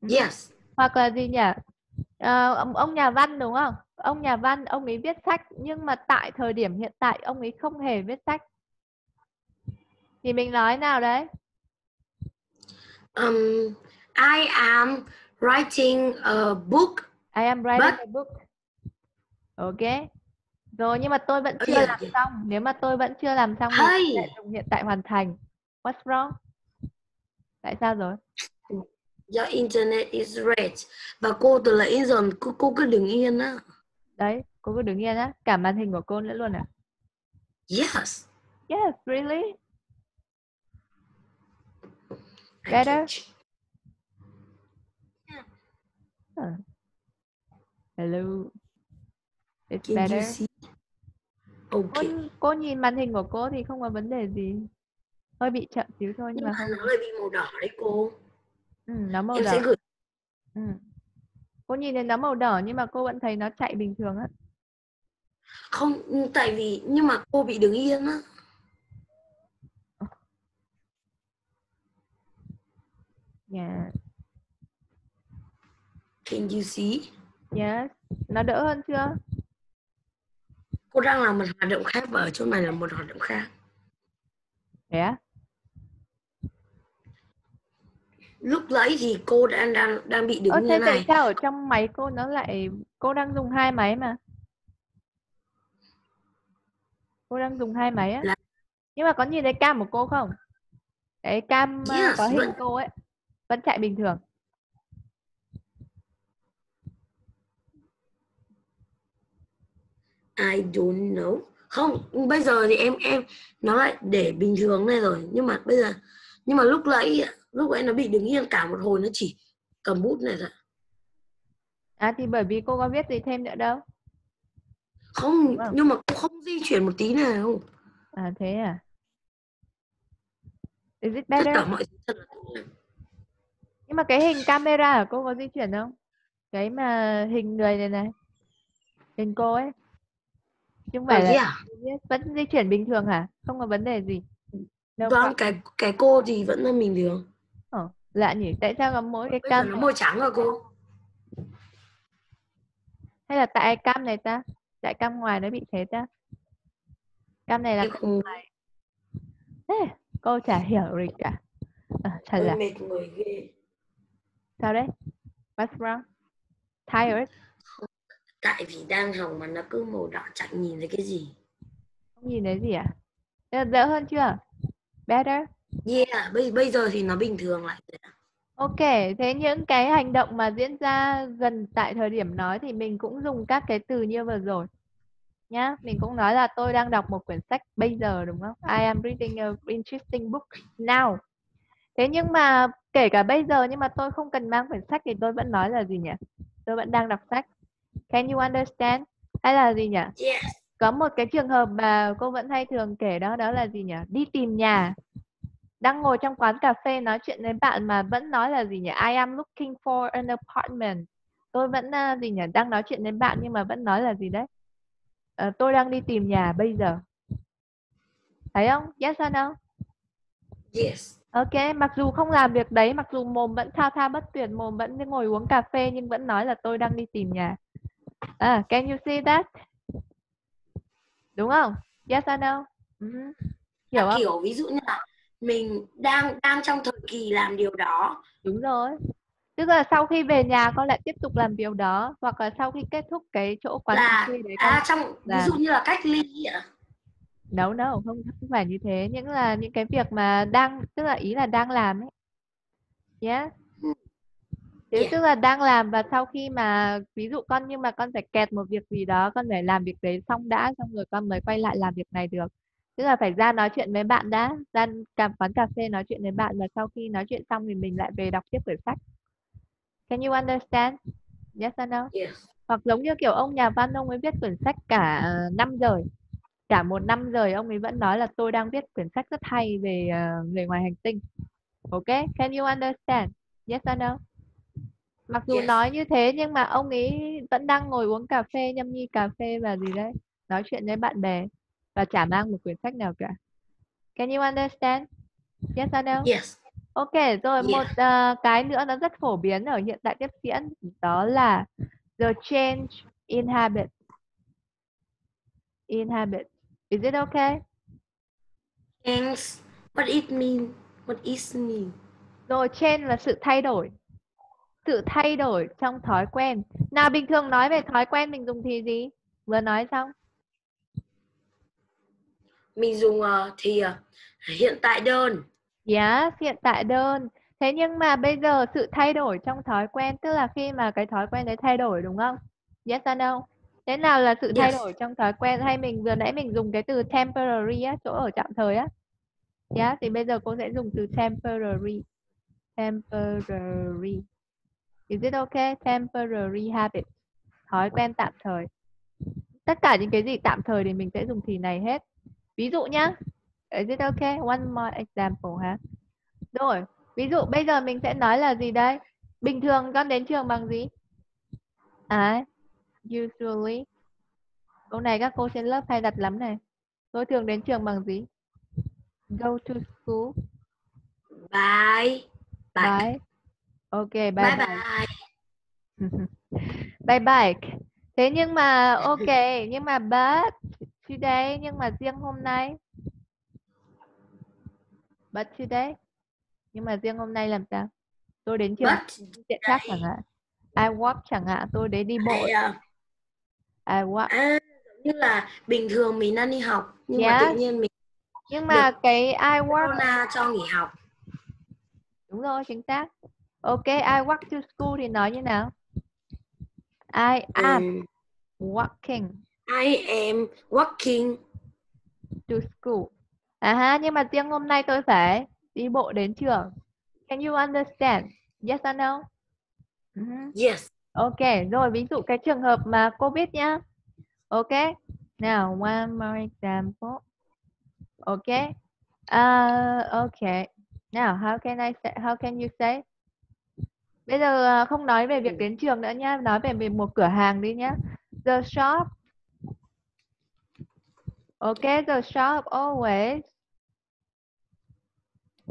Speaker 1: Ừ.
Speaker 2: Yes.
Speaker 1: Hoặc là gì nhỉ? Ờ, ông, ông nhà văn đúng không? Ông nhà văn, ông ấy viết sách nhưng mà tại thời điểm hiện tại ông ấy không hề viết sách. Thì mình nói nào đấy?
Speaker 2: Um, I am writing a book.
Speaker 1: I am writing
Speaker 2: But-
Speaker 1: a book. Ok. Rồi nhưng mà tôi vẫn
Speaker 2: Oh,
Speaker 1: chưa
Speaker 2: yeah,
Speaker 1: làm
Speaker 2: yeah.
Speaker 1: xong. Nếu mà tôi vẫn chưa làm xong thì
Speaker 2: Hay.
Speaker 1: sẽ dùng hiện tại hoàn thành. What's wrong? Tại sao rồi?
Speaker 2: Your internet is red. Và cô từ nãy đến giờ cô, cô cứ đứng yên á.
Speaker 1: Đấy, cô cứ đứng yên á. Cả màn hình của cô nữa luôn à?
Speaker 2: Yes.
Speaker 1: Yes, really?
Speaker 2: I
Speaker 1: Better?
Speaker 2: can ch-
Speaker 1: Hello. It's
Speaker 2: Can you
Speaker 1: better. Cô,
Speaker 2: Okay.
Speaker 1: cô nhìn màn hình của cô thì không có vấn đề gì. Hơi bị chậm xíu thôi nhưng
Speaker 2: Nhưng
Speaker 1: mà
Speaker 2: mà
Speaker 1: không.
Speaker 2: nó hơi bị màu đỏ đấy cô.
Speaker 1: Ừ, nó màu
Speaker 2: Em
Speaker 1: đỏ.
Speaker 2: sẽ gửi.
Speaker 1: Ừ. Cô nhìn thấy nó màu đỏ nhưng mà cô vẫn thấy nó chạy bình thường á.
Speaker 2: Không, tại vì nhưng mà cô bị đứng yên á.
Speaker 1: Yeah.
Speaker 2: Can you see?
Speaker 1: Yes. Nó đỡ hơn chưa?
Speaker 2: cô đang làm một hoạt động khác và ở chỗ này là một hoạt động khác
Speaker 1: Thế á?
Speaker 2: Lúc nãy thì cô đang đang đang bị đứng
Speaker 1: Ơ
Speaker 2: như
Speaker 1: thế
Speaker 2: thế
Speaker 1: tại
Speaker 2: này
Speaker 1: sao ở trong máy cô nó lại cô đang dùng hai máy mà? Cô đang dùng hai máy á.
Speaker 2: Là-
Speaker 1: Nhưng mà có nhìn thấy cam của cô không? Cái cam ờ,
Speaker 2: Yes,
Speaker 1: có hình
Speaker 2: vẫn-
Speaker 1: cô ấy vẫn chạy bình thường.
Speaker 2: I don't know không bây giờ thì em em nó lại để bình thường này rồi nhưng mà bây giờ nhưng mà lúc nãy lúc nãy nó bị đứng yên cả một hồi nó chỉ cầm bút này thôi
Speaker 1: À thì bởi vì cô có viết gì thêm nữa đâu.
Speaker 2: không
Speaker 1: Vâng.
Speaker 2: nhưng mà cô không di chuyển một tí nào
Speaker 1: À thế à? Is it
Speaker 2: tất
Speaker 1: better?
Speaker 2: cả mọi thứ thật là.
Speaker 1: Nhưng mà cái hình camera của cô có di chuyển không? Cái mà hình người này này. Hình cô ấy. Chứ không phải là
Speaker 2: à?
Speaker 1: vẫn di chuyển bình thường hả? Không có vấn đề gì. No
Speaker 2: vâng
Speaker 1: problem.
Speaker 2: cái cái cô thì vẫn là bình thường
Speaker 1: lạ nhỉ, tại sao có mỗi cái
Speaker 2: bây
Speaker 1: cam
Speaker 2: nó màu trắng rồi cô
Speaker 1: Hay là tại cam này ta? Tại cam ngoài nó bị thế ta? Cam này là
Speaker 2: em không
Speaker 1: Ê, cô chả hiểu gì cả. À, là
Speaker 2: mệt người ghê
Speaker 1: sao đấy? What's wrong? Tired?
Speaker 2: tại vì đang hồng mà nó cứ màu đỏ chẳng nhìn thấy cái gì
Speaker 1: Không nhìn thấy gì à? Đỡ hơn chưa? Better?
Speaker 2: Yeah bây bây giờ thì nó bình thường lại rồi.
Speaker 1: Ok, thế những cái hành động mà diễn ra gần tại thời điểm nói thì mình cũng dùng các cái từ như vừa rồi. Nhá, mình cũng nói là tôi đang đọc một quyển sách bây giờ đúng không? I am reading a interesting book now. Thế nhưng mà kể cả bây giờ nhưng mà tôi không cần mang quyển sách thì tôi vẫn nói là gì nhỉ? Tôi vẫn đang đọc sách. Can you understand? Hay là gì nhỉ?
Speaker 2: yes
Speaker 1: Có một cái trường hợp mà cô vẫn hay thường kể đó đó là gì nhỉ? Đi tìm nhà. Đang ngồi trong quán cà phê nói chuyện với bạn mà vẫn nói là gì nhỉ? I am looking for an apartment. Tôi vẫn à, gì nhỉ? Đang nói chuyện với bạn nhưng mà vẫn nói là gì đấy? Ờ, tôi đang đi tìm nhà bây giờ. Thấy không? Yes or no?
Speaker 2: yes
Speaker 1: Ok, mặc dù không làm việc đấy, mặc dù mồm vẫn thao thao bất tuyệt, mồm vẫn ngồi uống cà phê nhưng vẫn nói là tôi đang đi tìm nhà. À, can you see that? Đúng không? Yes or no? Mhm. Hiểu không?
Speaker 2: kiểu ví dụ như là mình đang đang trong thời kỳ làm điều đó
Speaker 1: Đúng rồi. Tức là sau khi về nhà con lại tiếp tục làm điều đó hoặc là sau khi kết thúc cái chỗ quán cà
Speaker 2: là
Speaker 1: phê đấy con
Speaker 2: à trong ví
Speaker 1: làm.
Speaker 2: dụ như là cách ly ấy ạ
Speaker 1: No, no, không, không phải như thế. Những là những cái việc mà đang, tức là ý là đang làm ấy. Yeah. Thế
Speaker 2: Yeah.
Speaker 1: tức là đang làm và sau khi mà ví dụ con nhưng mà con phải kẹt một việc gì đó, con phải làm việc đấy xong đã, xong rồi con mới quay lại làm việc này được. Tức là phải ra nói chuyện với bạn đã, ra cà quán cà phê nói chuyện với bạn và sau khi nói chuyện xong thì mình lại về đọc tiếp quyển sách. Can you understand? Yes or no?
Speaker 2: yes
Speaker 1: Hoặc giống như kiểu ông nhà văn ông ấy viết quyển sách cả năm rồi. Cả một năm rồi ông ấy vẫn nói là tôi đang viết quyển sách rất hay về ờ, người ngoài hành tinh. Ok? Can you understand? Yes or no? Mặc dù
Speaker 2: Yes.
Speaker 1: nói như thế nhưng mà ông ấy vẫn đang ngồi uống cà phê, nhâm nhi cà phê và gì đấy, nói chuyện với bạn bè và chả mang một quyển sách nào cả. Can you understand? Yes or no?
Speaker 2: yes
Speaker 1: Ok, rồi
Speaker 2: Yeah.
Speaker 1: một ờ, cái nữa nó rất phổ biến ở hiện tại tiếp diễn đó là the change in habit. In habit. Is it okay?
Speaker 2: thanks what it mean what is mean
Speaker 1: Rồi change là sự thay đổi. Sự thay đổi trong thói quen. Nào bình thường nói về thói quen mình dùng thì gì? Vừa nói xong.
Speaker 2: Mình dùng ờ, thì ờ, hiện tại đơn
Speaker 1: Yes, hiện tại đơn. Thế nhưng mà bây giờ sự thay đổi trong thói quen tức là khi mà cái thói quen đấy thay đổi đúng không? Yes or no? Thế nào là sự thay
Speaker 2: Yes.
Speaker 1: đổi trong thói quen hay mình vừa nãy mình dùng cái từ temporary á, chỗ ở tạm thời á. Yeah, thì bây giờ cô sẽ dùng từ temporary. Temporary. Is it okay? Temporary habit. Thói quen tạm thời. Tất cả những cái gì tạm thời thì mình sẽ dùng thì này hết. Ví dụ nhá. Is it okay? One more example ha. Rồi, ví dụ bây giờ mình sẽ nói là gì đây? Bình thường con đến trường bằng gì? À, usually. Câu này các cô trên lớp hay đặt lắm này. Tôi thường đến trường bằng gì? Go to school
Speaker 2: bye bye
Speaker 1: by. Ok, bye
Speaker 2: bye
Speaker 1: bye.
Speaker 2: bye [LAUGHS]
Speaker 1: By bike. thế nhưng mà ok nhưng mà but today nhưng mà riêng hôm nay. But today nhưng mà riêng hôm nay làm sao? Tôi đến trường tiện khác chẳng hạn. I walk chẳng hạn tôi đến đi bộ
Speaker 2: I, uh,
Speaker 1: I walk.
Speaker 2: À, giống như là bình thường mình đang đi học nhưng mà
Speaker 1: Yes.
Speaker 2: tự nhiên mình
Speaker 1: nhưng mà cái I work
Speaker 2: corona cho nghỉ học.
Speaker 1: Đúng rồi chính xác. Ok I walk to school thì nói như nào? I am
Speaker 2: um,
Speaker 1: walking
Speaker 2: I am walking
Speaker 1: to school. À ha nhưng mà riêng hôm nay tôi phải đi bộ đến trường. Can you understand? Yes or no? Mhm.
Speaker 2: yes.
Speaker 1: Ok rồi ví dụ cái trường hợp mà covid nhá. Ok now one more example. Ok. Uh, ok. Now how can I say how can you say? Bây giờ à, không nói về việc đến trường nữa nhá nói về về một cửa hàng đi nhá. The shop ok the shop always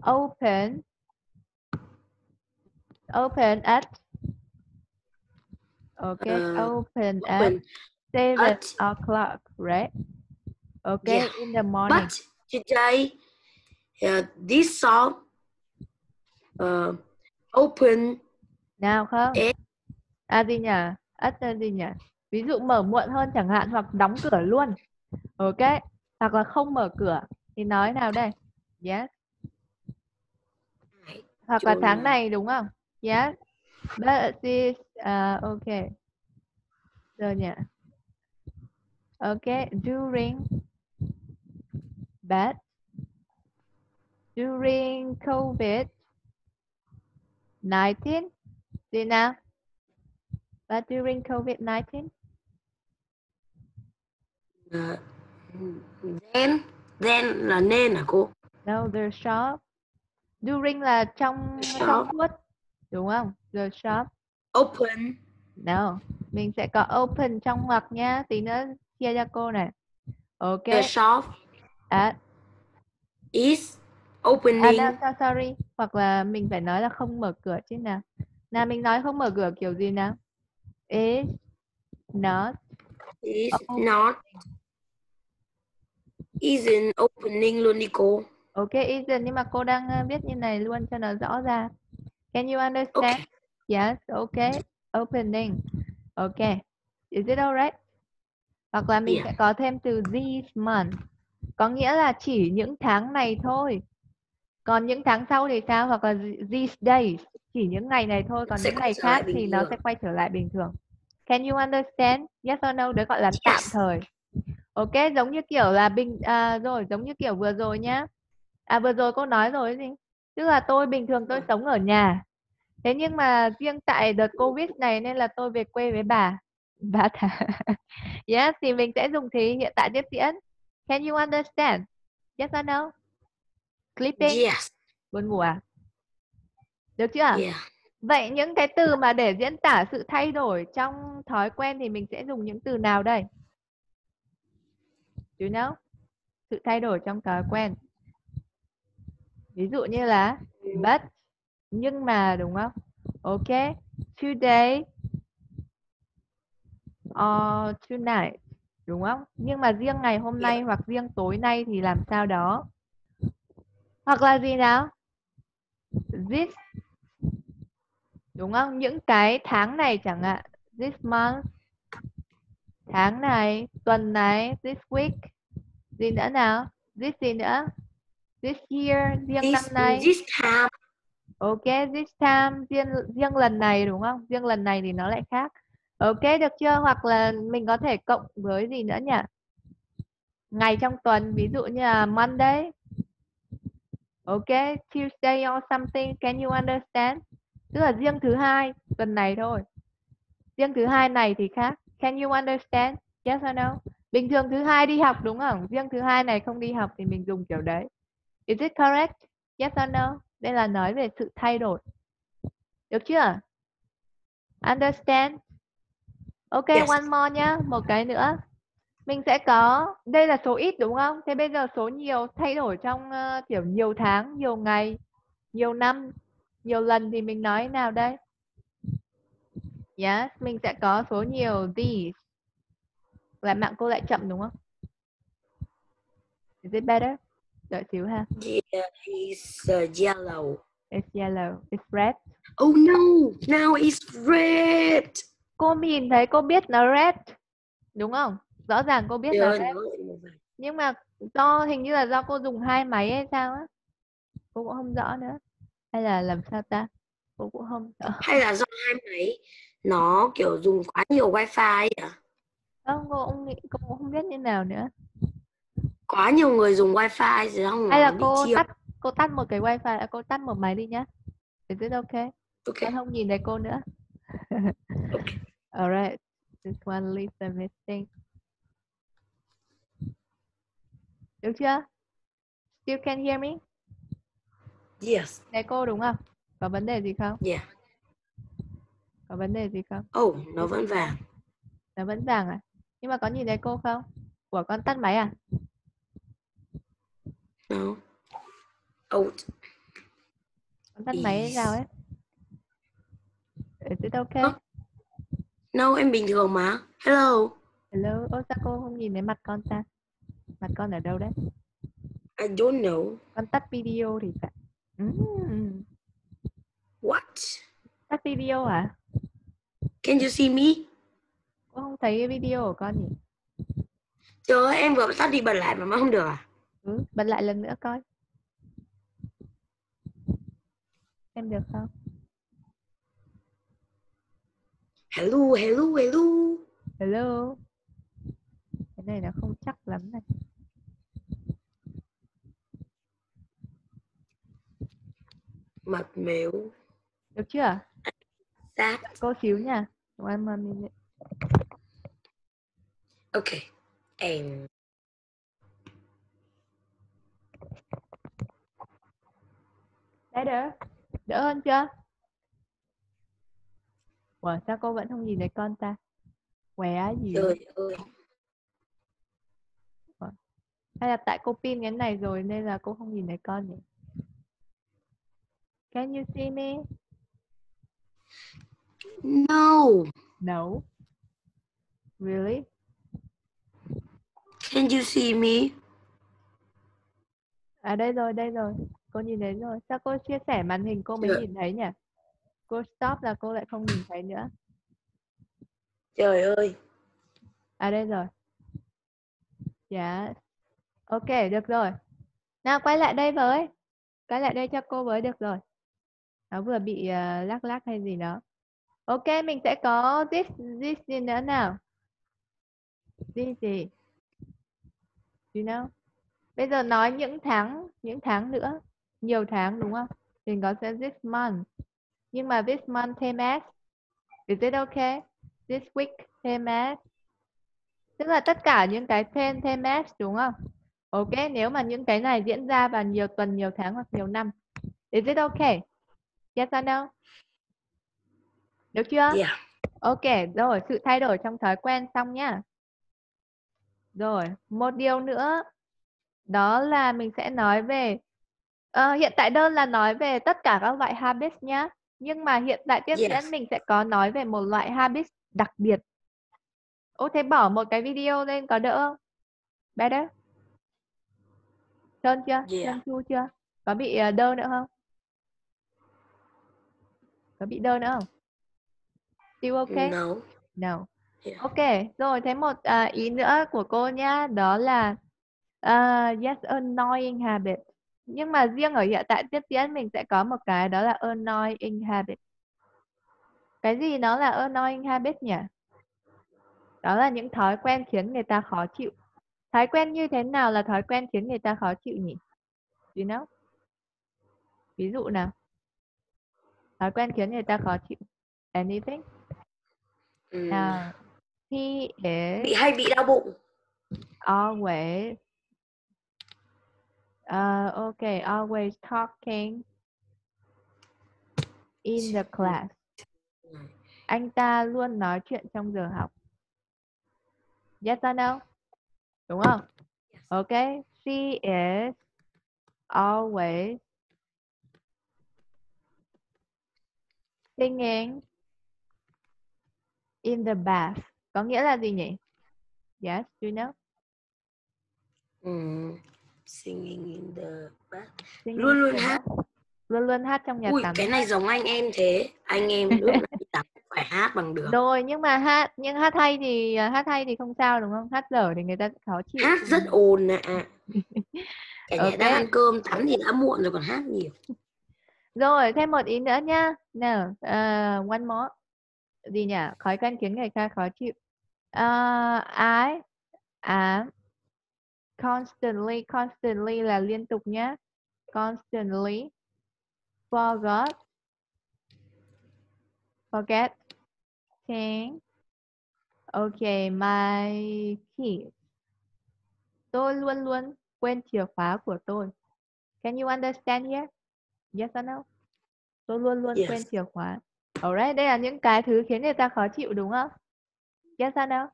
Speaker 1: open. Open at? Okay
Speaker 2: Uh,
Speaker 1: open at
Speaker 2: open
Speaker 1: seven
Speaker 2: at-
Speaker 1: o'clock right? Okay
Speaker 2: Yeah,
Speaker 1: in the morning.
Speaker 2: But today uh, this shop uh, open
Speaker 1: nào không?
Speaker 2: at-
Speaker 1: à gì nhỉ at gì nhỉ ví dụ mở muộn hơn chẳng hạn hoặc đóng cửa luôn ok hoặc là không mở cửa thì nói nào đây? Yes. Hoặc là tháng
Speaker 2: à.
Speaker 1: này đúng không? Yes. But this uh, ok. Rồi nhỉ. Ok during but during covid 19 gì nào? But during covid 19
Speaker 2: uh, then then là nên à cô
Speaker 1: no the shop during là trong
Speaker 2: The
Speaker 1: trong
Speaker 2: shop.
Speaker 1: suốt đúng không the shop
Speaker 2: open
Speaker 1: no mình sẽ có open trong ngoặc nhá tí nữa chia cho cô này ok
Speaker 2: the shop
Speaker 1: at
Speaker 2: is
Speaker 1: À,
Speaker 2: opening
Speaker 1: no, so- sorry. Hoặc là mình phải nói là không mở cửa chứ nào. Nào mình nói không mở cửa kiểu gì nào? Is not
Speaker 2: is
Speaker 1: open.
Speaker 2: not isn't opening luôn đi cô
Speaker 1: Ok, isn't nhưng mà cô đang ờ, viết như này luôn cho nó rõ ra. Can you understand?
Speaker 2: okay
Speaker 1: Yes, ok. Opening. Ok. Is it alright? Hoặc là mình
Speaker 2: Yeah.
Speaker 1: sẽ có thêm từ this month. Có nghĩa là chỉ những tháng này thôi. Còn những tháng sau thì sao? Hoặc là these days. Chỉ những ngày này thôi. Còn
Speaker 2: Sẽ
Speaker 1: những ngày khác thì nó
Speaker 2: thường.
Speaker 1: sẽ quay trở lại bình thường. Can you understand? Yes or no? Đấy gọi là tạm
Speaker 2: Yes.
Speaker 1: thời. Ok, giống như kiểu là bình à, rồi, giống như kiểu vừa rồi nhá. À vừa rồi cô nói rồi gì? Tức là tôi bình thường tôi sống ở nhà. Thế nhưng mà riêng tại đợt Covid này nên là tôi về quê với bà. [LAUGHS] Bà thả. yes, thì mình sẽ dùng thì hiện tại tiếp diễn. Can you understand? Yes or no? Sleeping.
Speaker 2: yes
Speaker 1: Buồn ngủ à? Được chưa?
Speaker 2: yeah
Speaker 1: Vậy những cái từ mà để diễn tả sự thay đổi trong thói quen thì mình sẽ dùng những từ nào đây? Do you know? Sự thay đổi trong thói quen. Ví dụ như là but, nhưng mà đúng không? Ok. Today or tonight. Đúng không? Nhưng mà riêng ngày hôm nay hoặc riêng tối nay thì làm sao đó? Hoặc là gì nào? This đúng không? Những cái tháng này chẳng hạn. This month. Tháng này, tuần này, this week. Gì nữa nào? This gì nữa? This year, riêng năm
Speaker 2: this,
Speaker 1: nay.
Speaker 2: this time
Speaker 1: Ok, this time riêng riêng lần này đúng không? Riêng lần này thì nó lại khác. Ok, được chưa? Hoặc là mình có thể cộng với gì nữa nhỉ? Ngày trong tuần, ví dụ như là Monday. Ok, Tuesday or something. Can you understand? Tức là riêng thứ hai tuần này thôi. Riêng thứ hai này thì khác. Can you understand? Yes or no? Bình thường thứ hai đi học đúng không? Riêng thứ hai này không đi học thì mình dùng kiểu đấy. Is it correct? Yes or no? Đây là nói về sự thay đổi. Được chưa? Understand? Ok,
Speaker 2: Yes.
Speaker 1: one more nhá, một cái nữa. Mình sẽ có, đây là số ít đúng không? Thế bây giờ số nhiều thay đổi trong ờ, kiểu nhiều tháng, nhiều ngày, nhiều năm, nhiều lần thì mình nói nào đây? Yes, mình sẽ có số nhiều these. là mạng cô lại chậm đúng không? Is it better? Đợi xíu ha.
Speaker 2: Yeah, it's uh, yellow.
Speaker 1: It's yellow. It's red.
Speaker 2: Oh no, now it's red.
Speaker 1: Cô nhìn thấy cô biết nó red. Đúng không? Rõ ràng cô biết red.
Speaker 2: nó vàng.
Speaker 1: Nhưng mà do hình như là do cô dùng hai máy hay sao á. Cô cũng không rõ nữa. Hay là làm sao ta? Cô cũng không rõ.
Speaker 2: Hay là do hai máy nó kiểu dùng quá nhiều wifi ấy à?
Speaker 1: Không, cô cũng nghĩ cô cũng không biết như nào nữa.
Speaker 2: Quá nhiều người dùng wifi rồi xong
Speaker 1: Hay là cô
Speaker 2: chia.
Speaker 1: tắt cô tắt một cái wifi, cô tắt một máy đi nhá. Is it okay?
Speaker 2: Ok.
Speaker 1: Con không nhìn thấy cô nữa. [LAUGHS]
Speaker 2: Ok.
Speaker 1: Alright. This one leaves a missing. Được chưa? Still can hear me?
Speaker 2: Yes.
Speaker 1: Thấy cô đúng không? Có vấn đề gì không?
Speaker 2: Yeah.
Speaker 1: Có vấn đề gì không?
Speaker 2: Oh, nó vẫn vàng.
Speaker 1: Nó vẫn vàng à? Nhưng mà có nhìn thấy cô không? Của con tắt máy à?
Speaker 2: No. Out.
Speaker 1: Con tắt máy hay sao ấy? Is it okay?
Speaker 2: Ơ. No, em bình thường mà. Hello.
Speaker 1: Hello, ô sao cô không nhìn thấy mặt con ta? Mặt con ở đâu đấy?
Speaker 2: I don't know.
Speaker 1: Con tắt video thì phải. Ừm,
Speaker 2: What?
Speaker 1: Tắt video à?
Speaker 2: Can you see me?
Speaker 1: Cô không thấy video của con nhỉ?
Speaker 2: Trời ơi, em vừa tắt đi bật lại mà mà không được à?
Speaker 1: Ừ, bật lại lần nữa coi. Em được không?
Speaker 2: Hello, hello, hello.
Speaker 1: Hello. Cái này nó không chắc lắm này.
Speaker 2: Mặt mèo.
Speaker 1: Được chưa?
Speaker 2: That.
Speaker 1: Cô xíu nha. One more minute.
Speaker 2: Okay. And
Speaker 1: Đấy đỡ. Đỡ hơn chưa? Ủa sao cô vẫn không nhìn thấy con ta? Què gì?
Speaker 2: trời ơi.
Speaker 1: Hay là tại cô pin cái này rồi nên là cô không nhìn thấy con nhỉ? Can you see me?
Speaker 2: No.
Speaker 1: No. Really?
Speaker 2: Can you see me?
Speaker 1: À đây rồi, đây rồi. Cô nhìn thấy rồi. Sao cô chia sẻ màn hình cô mới
Speaker 2: Dạ.
Speaker 1: nhìn thấy nhỉ? Cô stop là cô lại không nhìn thấy nữa.
Speaker 2: Trời ơi.
Speaker 1: À đây rồi. Dạ. Ok, được rồi. Nào quay lại đây với. Quay lại đây cho cô với được rồi. Nó vừa bị ờ, lắc lắc hay gì đó. Ok, mình sẽ có this this gì nữa nào. This gì? You know? Bây giờ nói những tháng, những tháng nữa. Nhiều tháng đúng không? Mình có sẽ this month. Nhưng mà this month thêm s. Is it okay? This week thêm s. Tức là tất cả những cái thêm thêm s đúng không? Ok, nếu mà những cái này diễn ra vào nhiều tuần, nhiều tháng hoặc nhiều năm. Is it okay? Yes or no? Được chưa?
Speaker 2: Yeah.
Speaker 1: Ok, rồi, sự thay đổi trong thói quen xong nhá. Rồi, một điều nữa đó là mình sẽ nói về ờ, hiện tại đơn là nói về tất cả các loại habits nhá. Nhưng mà hiện tại tiếp
Speaker 2: Yes.
Speaker 1: diễn mình sẽ có nói về một loại habits đặc biệt. Ô thế bỏ một cái video lên có đỡ không? Better? Trơn chưa?
Speaker 2: Yeah.
Speaker 1: Tru chưa? Có bị ờ, đơ nữa không? Có bị đơ nữa không? Still okay?
Speaker 2: No.
Speaker 1: No.
Speaker 2: Yeah.
Speaker 1: Ok, rồi thế một à, ý nữa của cô nhá, đó là à, yes annoying habit. Nhưng mà riêng ở hiện tại tiếp diễn mình sẽ có một cái đó là annoying habit. Cái gì nó là annoying habit nhỉ? Đó là những thói quen khiến người ta khó chịu. Thói quen như thế nào là thói quen khiến người ta khó chịu nhỉ? You know? Ví dụ nào? Thói quen khiến người ta khó chịu. Anything?
Speaker 2: Ừm,
Speaker 1: Nào. He is
Speaker 2: Bị hay bị đau bụng.
Speaker 1: always uh, okay always talking in the class anh ta luôn nói chuyện trong giờ học yes or no đúng không
Speaker 2: Yes.
Speaker 1: okay she is always singing in the bath có nghĩa là gì nhỉ Yes, do you know?
Speaker 2: Ừm, singing in the bath.
Speaker 1: Singing
Speaker 2: Luôn luôn hát.
Speaker 1: Luôn luôn hát trong nhà
Speaker 2: Ui,
Speaker 1: tắm.
Speaker 2: cái này giống anh em thế. Anh em lúc đi tắm phải hát bằng được.
Speaker 1: Rồi nhưng mà hát nhưng hát hay thì à, hát hay thì không sao đúng không? Hát dở thì người ta khó chịu.
Speaker 2: Hát rất ồn ạ. [LAUGHS] Cả nhà
Speaker 1: Ok.
Speaker 2: đang ăn cơm, tắm thì đã muộn rồi còn hát nhiều.
Speaker 1: Rồi, thêm một ý nữa nha. Nào, uh, one more. Gì nhỉ? Thói quen khiến người ta khó chịu. Uh, I am constantly, constantly là liên tục nhá. Constantly forgot, forget, thing. Okay, my keys. Tôi luôn luôn quên chìa khóa của tôi. Can you understand here? Yes or no? Tôi luôn luôn quên
Speaker 2: Yes.
Speaker 1: chìa khóa. Alright, đây là những cái thứ khiến người ta khó chịu đúng không? Yes or no?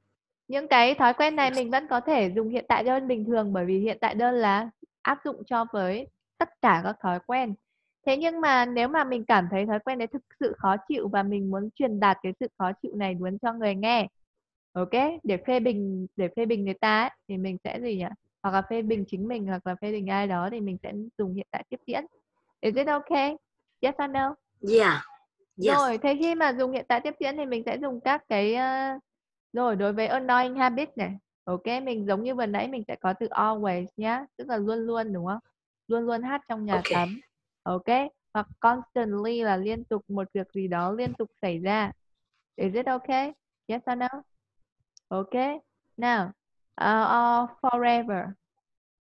Speaker 1: Những cái thói quen này mình vẫn có thể dùng hiện tại đơn bình thường bởi vì hiện tại đơn là áp dụng cho với tất cả các thói quen. Thế nhưng mà nếu mà mình cảm thấy thói quen đấy thực sự khó chịu và mình muốn truyền đạt cái sự khó chịu này muốn cho người nghe. Ok, để phê bình để phê bình người ta ấy, thì mình sẽ gì nhỉ? Hoặc là phê bình chính mình hoặc là phê bình ai đó thì mình sẽ dùng hiện tại tiếp diễn. Is it okay? Yes or no?
Speaker 2: Yeah. Yes.
Speaker 1: Rồi, thế khi mà dùng hiện tại tiếp diễn thì mình sẽ dùng các cái ờ, rồi đối với annoying habit này. Ok, mình giống như vừa nãy mình sẽ có từ always nhá, tức là luôn luôn đúng không? Luôn luôn hát trong nhà
Speaker 2: Ok.
Speaker 1: tắm. Ok, hoặc constantly là liên tục một việc gì đó liên tục xảy ra. Is it okay? Yes or no? Ok. Now, uh, or forever.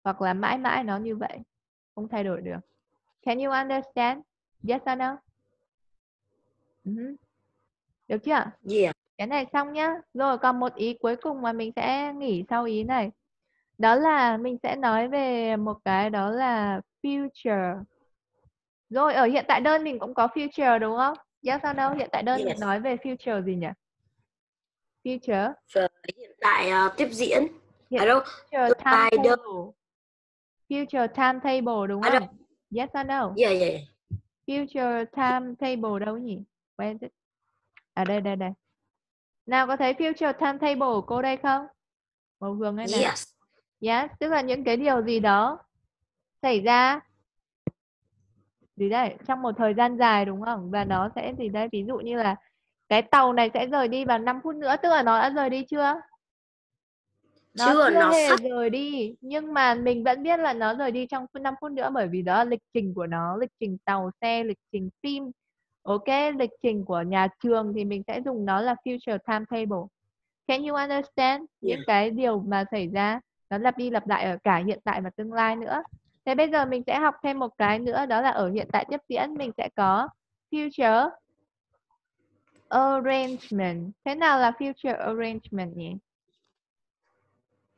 Speaker 1: Hoặc là mãi mãi nó như vậy. Không thay đổi được. Can you understand? Yes or no? Được chưa?
Speaker 2: Yeah.
Speaker 1: Cái này xong nhá. Rồi còn một ý cuối cùng mà mình sẽ nghỉ sau ý này. Đó là mình sẽ nói về một cái đó là future. Rồi ở hiện tại đơn mình cũng có future đúng không? Yes or no? Hiện tại đơn mình
Speaker 2: Yes.
Speaker 1: nói về future gì nhỉ? Future.
Speaker 2: Hiện tại ờ, tiếp diễn.
Speaker 1: Hiện
Speaker 2: đâu,
Speaker 1: Future timetable. Future timetable đúng không? Yes or no?
Speaker 2: Yeah, yeah.
Speaker 1: Future timetable đâu nhỉ? Where is it? À đây đây đây. Nào có thấy future timetable của cô đây không? Màu hương đây này.
Speaker 2: Yes.
Speaker 1: Yes, tức là những cái điều gì đó xảy ra gì đây trong một thời gian dài đúng không? Và nó sẽ gì đây? Ví dụ như là cái tàu này sẽ rời đi vào 5 phút nữa, tức là nó đã rời đi chưa? Nó
Speaker 2: Chưa,
Speaker 1: chưa
Speaker 2: nó
Speaker 1: hề
Speaker 2: sắp
Speaker 1: rời đi, nhưng mà mình vẫn biết là nó rời đi trong 5 phút nữa bởi vì đó là lịch trình của nó, lịch trình tàu xe, lịch trình phim. Ok, lịch trình của nhà trường thì mình sẽ dùng nó là future timetable. Can you understand những cái điều mà xảy ra nó lặp đi lặp lại ở cả hiện tại và tương lai nữa. Thế bây giờ mình sẽ học thêm một cái nữa đó là ở hiện tại tiếp diễn mình sẽ có future arrangement. Thế nào là future arrangement nhỉ?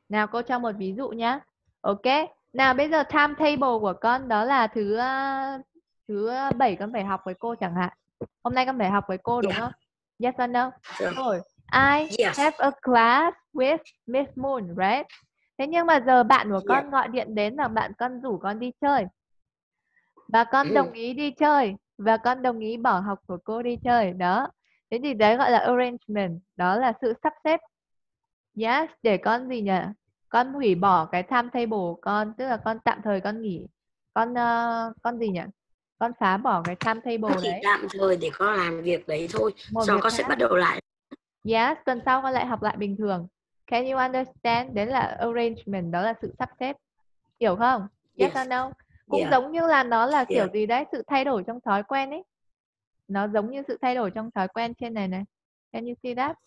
Speaker 1: Nào cô cho một ví dụ nhá. Ok. Nào bây giờ timetable của con đó là thứ uh, thứ bảy con phải học với cô chẳng hạn. Hôm nay con phải học với cô đúng
Speaker 2: Yeah.
Speaker 1: không? Yes or no?
Speaker 2: Sure.
Speaker 1: Rồi. I
Speaker 2: Yes.
Speaker 1: have a class with Miss Moon, right? Thế nhưng mà giờ bạn của con
Speaker 2: Yeah.
Speaker 1: gọi điện đến là bạn con rủ con đi chơi. Và con
Speaker 2: Ừ.
Speaker 1: đồng ý đi chơi và con đồng ý bỏ học của cô đi chơi. Đó. Thế thì đấy gọi là arrangement, đó là sự sắp xếp. Yes, để con gì nhỉ? Con hủy bỏ cái timetable con, tức là con tạm thời con nghỉ. Con ờ, con gì nhỉ? Con phá bỏ cái timetable
Speaker 2: Chỉ
Speaker 1: đấy.
Speaker 2: tạm thời để con làm việc đấy thôi.
Speaker 1: Một
Speaker 2: Sau con sẽ bắt đầu lại.
Speaker 1: Yes, tuần sau con lại học lại bình thường. Can you understand? Đấy là arrangement, đó là sự sắp xếp. Hiểu không? Yes
Speaker 2: Yes.
Speaker 1: or no? Cũng
Speaker 2: Yeah.
Speaker 1: giống như là nó là kiểu
Speaker 2: Yeah.
Speaker 1: gì đấy, sự thay đổi trong thói quen ấy. Nó giống như sự thay đổi trong thói quen trên này này. Can you see that?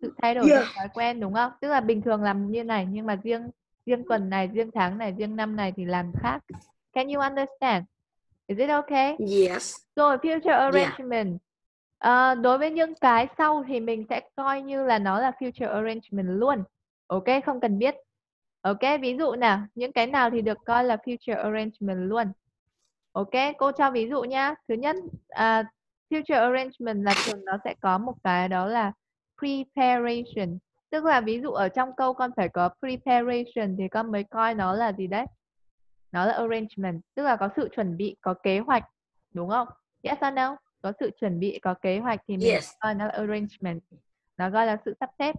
Speaker 1: Sự thay đổi
Speaker 2: Yeah.
Speaker 1: trong thói quen đúng không? Tức là bình thường làm như này nhưng mà riêng riêng tuần này, riêng tháng này, riêng năm này thì làm khác. Can you understand? Is it okay?
Speaker 2: Yes.
Speaker 1: Rồi future arrangement. Ờ, đối với những cái sau thì mình sẽ coi như là nó là future arrangement luôn. Ok, không cần biết. Ok, ví dụ nào, những cái nào thì được coi là future arrangement luôn. Ok, cô cho ví dụ nhá. Thứ nhất, à, future arrangement là thường nó sẽ có một cái đó là preparation. Tức là ví dụ ở trong câu con phải có preparation thì con mới coi nó là gì đấy? Nó là arrangement, tức là có sự chuẩn bị, có kế hoạch, đúng không? Yes or no? Có sự chuẩn bị, có kế hoạch thì mình
Speaker 2: Yes.
Speaker 1: coi nó là arrangement. Nó gọi là sự sắp xếp.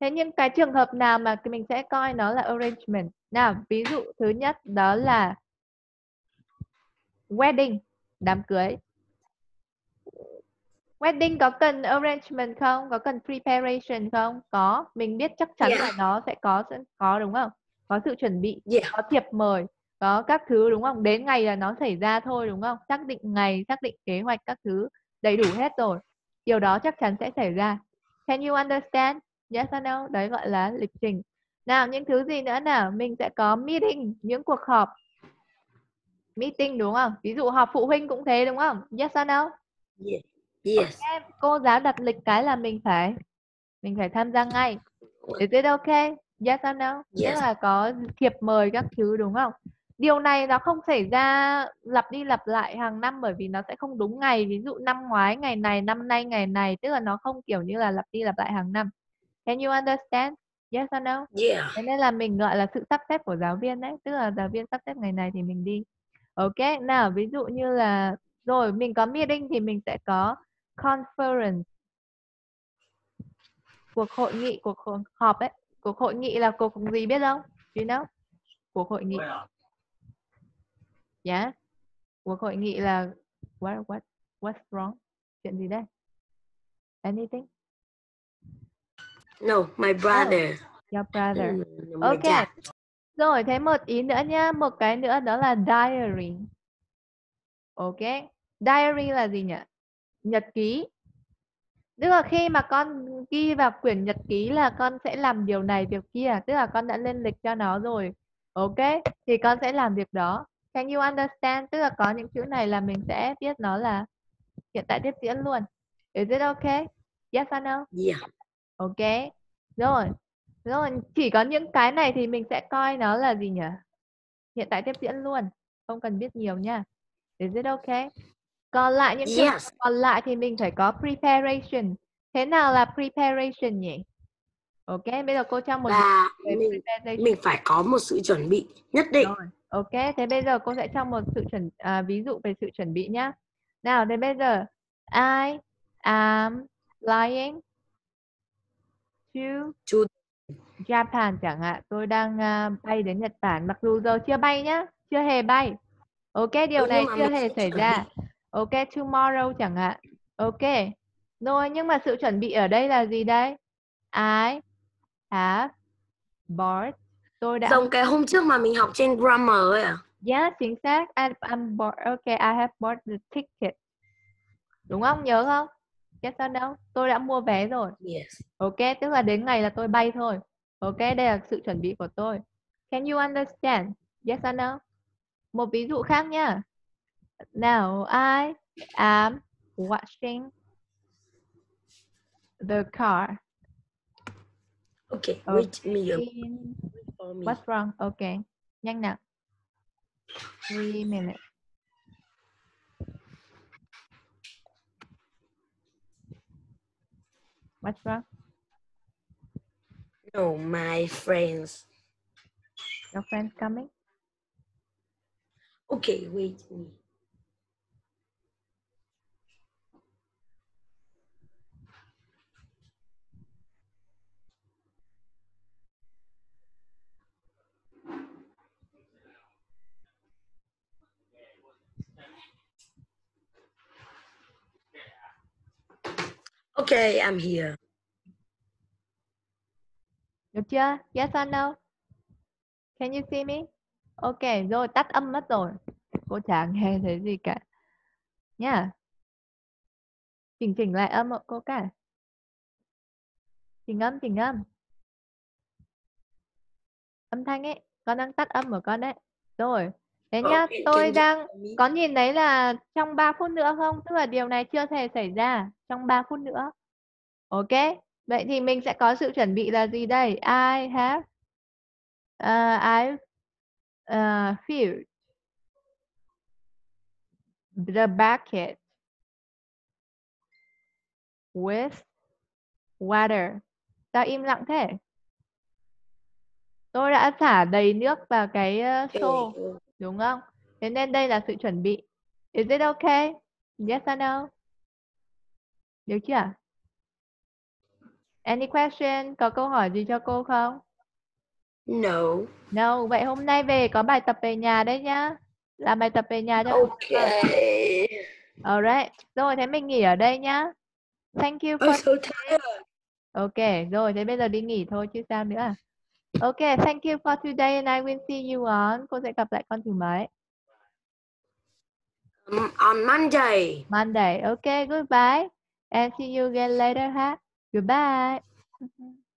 Speaker 1: Thế nhưng cái trường hợp nào mà mình sẽ coi nó là arrangement? Nào, ví dụ thứ nhất đó là wedding, đám cưới. Wedding có cần arrangement không? Có cần preparation không? Có. Mình biết chắc chắn
Speaker 2: Yeah.
Speaker 1: là nó sẽ có sẽ có đúng không? Có sự chuẩn bị,
Speaker 2: Yeah.
Speaker 1: có thiệp mời, có các thứ đúng không? Đến ngày là nó xảy ra thôi đúng không? Xác định ngày, xác định kế hoạch các thứ đầy đủ hết rồi. Điều đó chắc chắn sẽ xảy ra. Can you understand? Yes or no? Đấy gọi là lịch trình. Nào, những thứ gì nữa nào? Mình sẽ có meeting, những cuộc họp. Meeting đúng không? Ví dụ họp phụ huynh cũng thế đúng không? Yes or no?
Speaker 2: Yeah. Yes.
Speaker 1: Em, cô giáo đặt lịch cái là mình phải mình phải tham gia ngay. Is it okay? Yes or no? Tức
Speaker 2: Yes.
Speaker 1: là có thiệp mời các thứ đúng không? Điều này nó không xảy ra lặp đi lặp lại hàng năm bởi vì nó sẽ không đúng ngày. Ví dụ năm ngoái ngày này, năm nay ngày này, tức là nó không kiểu như là lặp đi lặp lại hàng năm. Can you understand? Yes or no?
Speaker 2: Yeah.
Speaker 1: Thế nên là mình gọi là sự sắp xếp của giáo viên đấy, tức là giáo viên sắp xếp ngày này thì mình đi. Ok, nào ví dụ như là rồi mình có meeting thì mình sẽ có conference cuộc hội nghị cuộc họp ấy cuộc hội nghị là cuộc gì biết không you know cuộc hội nghị yeah. Cuộc hội nghị là what what what's wrong? Chuyện gì đây? Anything?
Speaker 2: No, my brother.
Speaker 1: your brother.
Speaker 2: Mm, my
Speaker 1: ok.
Speaker 2: dad.
Speaker 1: rồi thế một ý nữa nhá. Một cái nữa đó là diary. Ok. Diary là gì nhỉ? Nhật ký. Tức là khi mà con ghi vào quyển nhật ký là con sẽ làm điều này việc kia. Tức là con đã lên lịch cho nó rồi. Ok. Thì con sẽ làm việc đó can you understand? Tức là có những chữ này là mình sẽ biết nó là hiện tại tiếp diễn luôn. Is it okay? Yes or no?
Speaker 2: Yeah.
Speaker 1: ok. Rồi. Rồi chỉ có những cái này thì mình sẽ coi nó là gì nhỉ? Hiện tại tiếp diễn luôn. Không cần biết nhiều nha. Is it okay? Còn lại những
Speaker 2: Yes.
Speaker 1: còn lại thì mình phải có preparation. Thế nào là preparation nhỉ ok bây giờ cô cho một về
Speaker 2: mình mình phải có một sự chuẩn bị nhất định.
Speaker 1: rồi ok thế bây giờ cô sẽ cho một sự chuẩn à, ví dụ về sự chuẩn bị nhá. Nào thế bây giờ I am flying to
Speaker 2: To
Speaker 1: Japan chẳng hạn. Tôi đang à, bay đến Nhật Bản. Mặc dù giờ chưa bay nhá chưa hề bay. Ok điều
Speaker 2: Ừ,
Speaker 1: này chưa hề xảy ra. Ok tomorrow chẳng hạn. Ok. Rồi nhưng mà sự chuẩn bị ở đây là gì đây? I have bought tôi đã
Speaker 2: giống cái hôm trước mà mình học trên grammar ấy à?
Speaker 1: yes chính xác I, I'm bought ok I have bought the ticket đúng không nhớ không yes or no tôi đã mua vé rồi
Speaker 2: Yes.
Speaker 1: Ok, tức là đến ngày là tôi bay thôi. Ok, đây là sự chuẩn bị của tôi. Can you understand? Yes or no? Một ví dụ khác nhá. Now I am watching the car
Speaker 2: Okay, wait me
Speaker 1: in
Speaker 2: for me.
Speaker 1: what's wrong? Ok, nhanh nào. Three minutes. What's wrong?
Speaker 2: No, my friends.
Speaker 1: Your friend's coming?
Speaker 2: Okay, wait me. Okay, I'm here.
Speaker 1: Được chưa? Yes or no? Can you see me? Ok, rồi tắt âm mất rồi. Cô chả nghe thấy gì cả. Nhá. Chỉnh chỉnh lại âm cô cả. Chỉnh âm, chỉnh âm. Âm thanh ấy, con đang tắt âm của con đấy. Rồi. Thế nhá,
Speaker 2: Okay,
Speaker 1: tôi đang có nhìn thấy là trong 3 phút nữa không? Tức là điều này chưa thể xảy ra trong 3 phút nữa. Ok. Vậy thì mình sẽ có sự chuẩn bị là gì đây? I have uh, I uh, filled the bucket with water. Sao im lặng thế? Tôi đã xả đầy nước vào cái xô, đúng không? Thế nên đây là sự chuẩn bị. Is it okay? Yes or no? Được chưa? Any question? Có câu hỏi gì cho cô không?
Speaker 2: No.
Speaker 1: No. Vậy hôm nay về có bài tập về nhà đấy nhá. Làm bài tập về nhà cho
Speaker 2: Okay.
Speaker 1: Alright. Rồi thế mình nghỉ ở đây nhá. Thank you for
Speaker 2: I'm so tired.
Speaker 1: Ok, rồi thế bây giờ đi nghỉ thôi chứ sao nữa. à? Ok, thank you for today and I will see you on. Cô sẽ gặp lại con thứ mấy?
Speaker 2: Um, on Monday.
Speaker 1: Monday. Ok, goodbye. And see you again later ha. Goodbye. Mm-hmm.